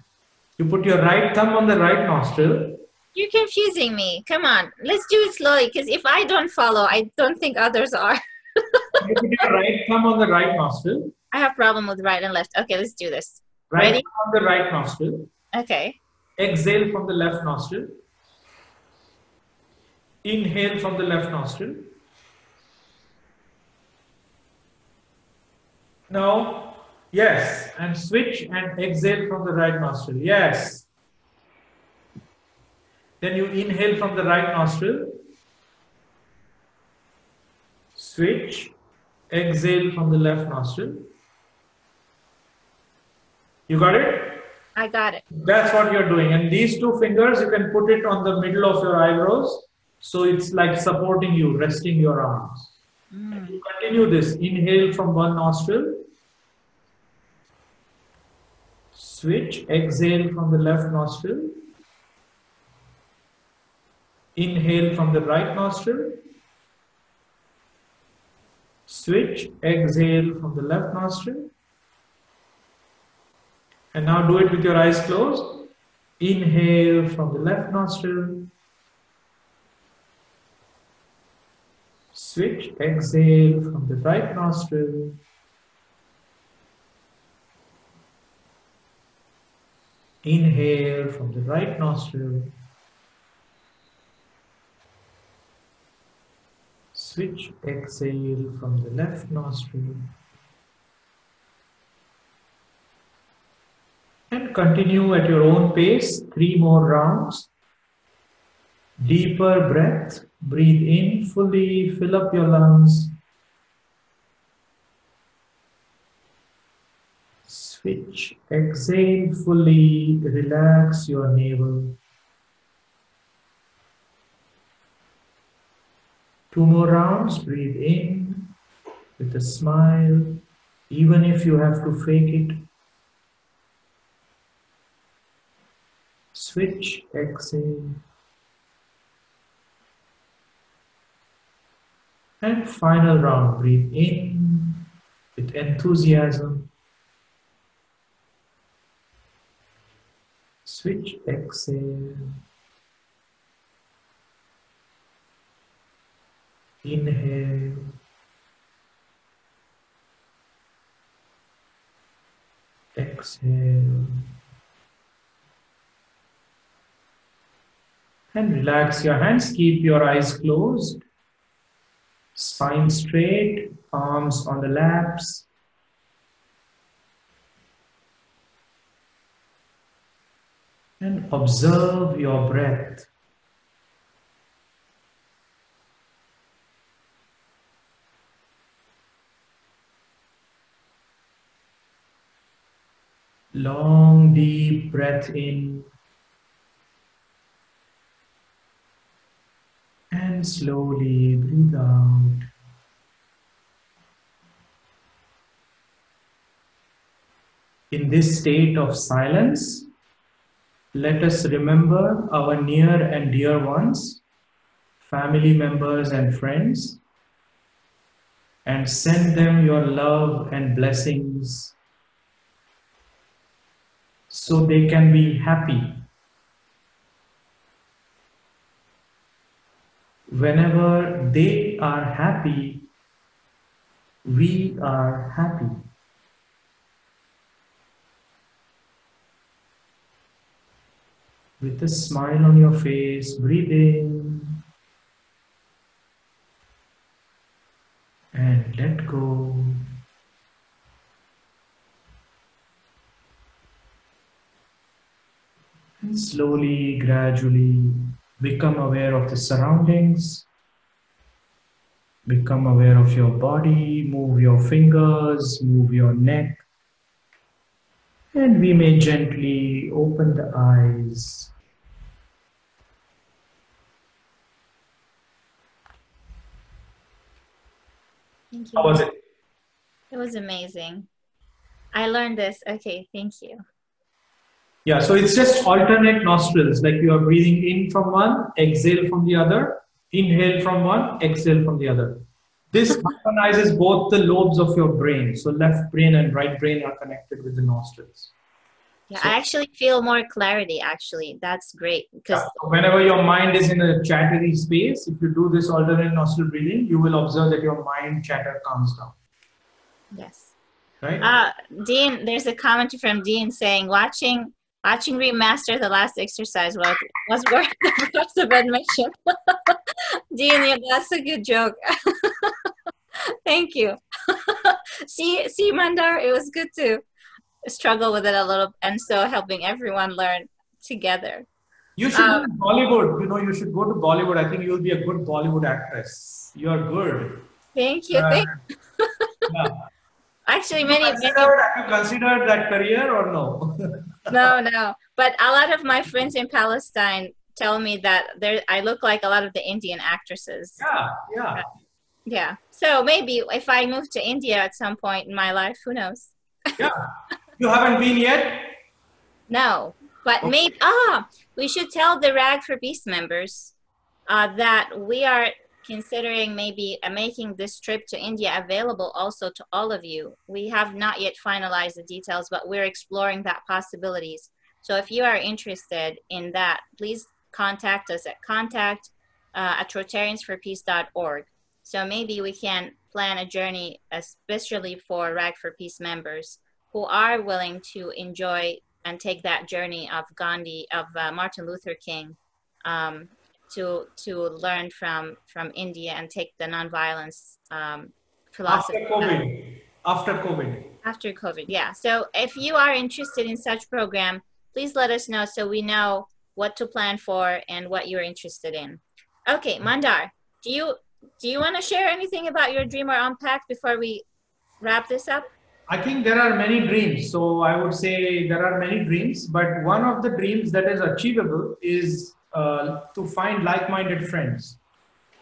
You put your right thumb on the right nostril. you're confusing me come on let's do it slowly because if i don't follow i don't think others are You put your right thumb on the right nostril. i have problem with right and left okay let's do this Right Ready? thumb on the right nostril. okay Exhale from the left nostril. Inhale from the left nostril. Now, yes, and switch and exhale from the right nostril. Yes. Then you inhale from the right nostril. Switch, exhale from the left nostril. You got it? i got it That's what you're doing. And these two fingers, you can put it on the middle of your eyebrows. So it's like supporting you, resting your arms. Mm. You continue this. Inhale from one nostril. Switch. Exhale from the left nostril. Inhale from the right nostril. Switch. Exhale from the left nostril. And now do it with your eyes closed. Inhale from the left nostril. Switch, exhale from the right nostril. Inhale from the right nostril. Switch, exhale from the left nostril. And continue at your own pace, three more rounds. Deeper breath, breathe in fully, fill up your lungs. Switch, exhale fully, relax your navel. Two more rounds, breathe in with a smile, even if you have to fake it. Switch, exhale. And final round, breathe in with enthusiasm. Switch, exhale. Inhale. Exhale. And relax your hands. Keep your eyes closed. Spine straight, palms on the laps. And observe your breath. Long, deep breath in. And slowly breathe out. In this state of silence, let us remember our near and dear ones, family members and friends, and send them your love and blessings so they can be happy. Whenever they are happy, we are happy. With a smile on your face, breathe in and let go. And slowly, gradually become aware of the surroundings. Become aware of your body, move your fingers, move your neck. And we may gently open the eyes. Thank you. How was it? It was amazing. I learned this. Okay, thank you. Yeah, so it's just alternate nostrils, like you are breathing in from one, exhale from the other, inhale from one, exhale from the other. This [laughs] harmonizes both the lobes of your brain. So left brain and right brain are connected with the nostrils. Yeah, So- I actually feel more clarity. Actually, that's great because Yeah, Whenever your mind is in a chattery space, if you do this alternate nostril breathing, you will observe that your mind chatter calms down. yes. Right? Uh, Dean, there's a comment from Dean saying watching watching Reem master the last exercise was was worth [laughs] the price of admission. [laughs] Dean, yeah, that's a good joke. [laughs] Thank you. see, see, Mandar, it was good to struggle with it a little, and so helping everyone learn together. You should Um, go to Bollywood. You know, you should go to Bollywood. I think you'll be a good Bollywood actress. You are good. Thank you. Uh, Thank, yeah. [laughs] actually, many, many considered, have you considered that career or no? [laughs] no, no. But a lot of my friends in Palestine tell me that there I look like a lot of the Indian actresses. yeah, yeah. Yeah. So maybe if I move to India at some point in my life, who knows? Yeah. [laughs] You haven't been yet? No. But Okay. maybe ah, we should tell the Rag for Peace members uh, that we are considering maybe uh, making this trip to India available also to all of you. We have not yet finalized the details, but we're exploring that possibilities. So if you are interested in that, please contact us at contact uh, at rotariansforpeace.org. So maybe we can plan a journey, especially for Rag for Peace members who are willing to enjoy and take that journey of Gandhi, of uh, Martin Luther King, um, to to learn from from India and take the nonviolence um, philosophy. After COVID. After COVID. After COVID, yeah. So if you are interested in such program, please let us know so we know what to plan for and what you're interested in. Okay, Mandar, do you do you want to share anything about your dream or unpack before we wrap this up? I think there are many dreams. So I would say there are many dreams, but one of the dreams that is achievable is uh, to find like-minded friends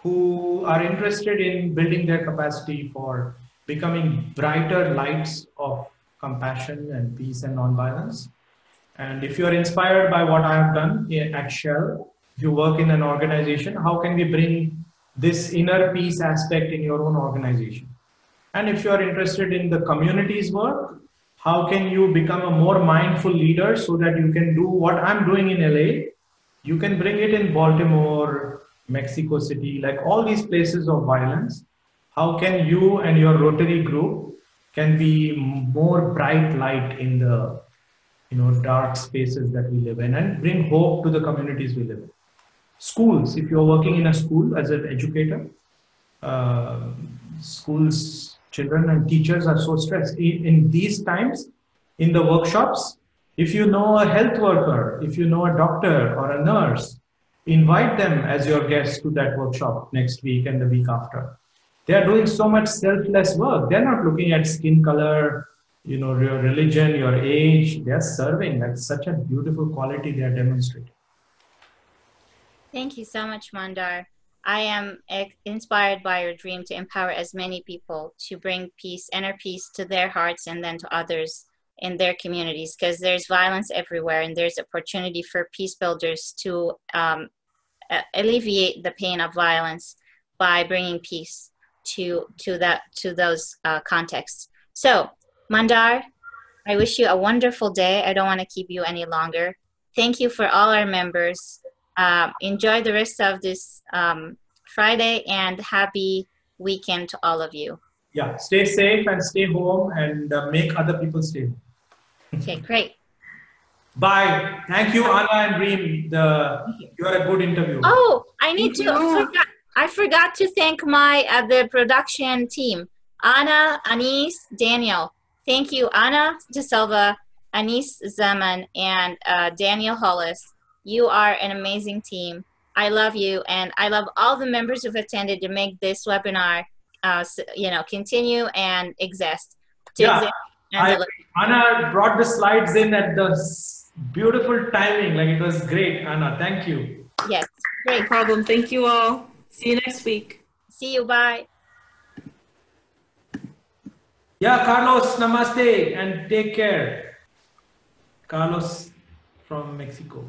who are interested in building their capacity for becoming brighter lights of compassion and peace and nonviolence. And if you are inspired by what I have done at Shell, if you work in an organization, how can we bring this inner peace aspect in your own organization? And if you are interested in the community's work, how can you become a more mindful leader so that you can do what I'm doing in LA? You can bring it in Baltimore, Mexico City, like all these places of violence. How can you and your Rotary group can be more bright light in the you know dark spaces that we live in and bring hope to the communities we live in? Schools, if you're working in a school as an educator, uh, schools children and teachers are so stressed. In these times, in the workshops, if you know a health worker, if you know a doctor or a nurse, invite them as your guests to that workshop next week and the week after. They are doing so much selfless work. They're not looking at skin color, you know, your religion, your age. They're serving. That's such a beautiful quality they are demonstrating. Thank you so much, Mandar. I am inspired by your dream to empower as many people to bring peace, inner peace to their hearts and then to others in their communities because there's violence everywhere and there's opportunity for peace builders to um, alleviate the pain of violence by bringing peace to to that to those uh, contexts. So, Mandar, I wish you a wonderful day. I don't want to keep you any longer. Thank you for all our members uh, enjoy the rest of this um, Friday and happy weekend to all of you. Yeah, stay safe and stay home and uh, make other people stay home. Okay, great. Bye. Thank you, Anna and Reem. The you are a good interview. Oh, I need Thank to. I forgot, I forgot, to thank my uh, the production team, Anna, Anis, Daniel. Thank you, Anna De Silva, Anis Zaman, and uh, Daniel Hollis. You are an amazing team. I love you, and I love all the members who've attended to make this webinar, uh, you know, continue and exist. yeah, exist I, Anna brought the slides in at the beautiful timing. Like it was great, Anna. Thank you. Yes, great. No problem. Thank you all. See you next week. See you. Bye. Yeah, Carlos, namaste and take care. Carlos from Mexico.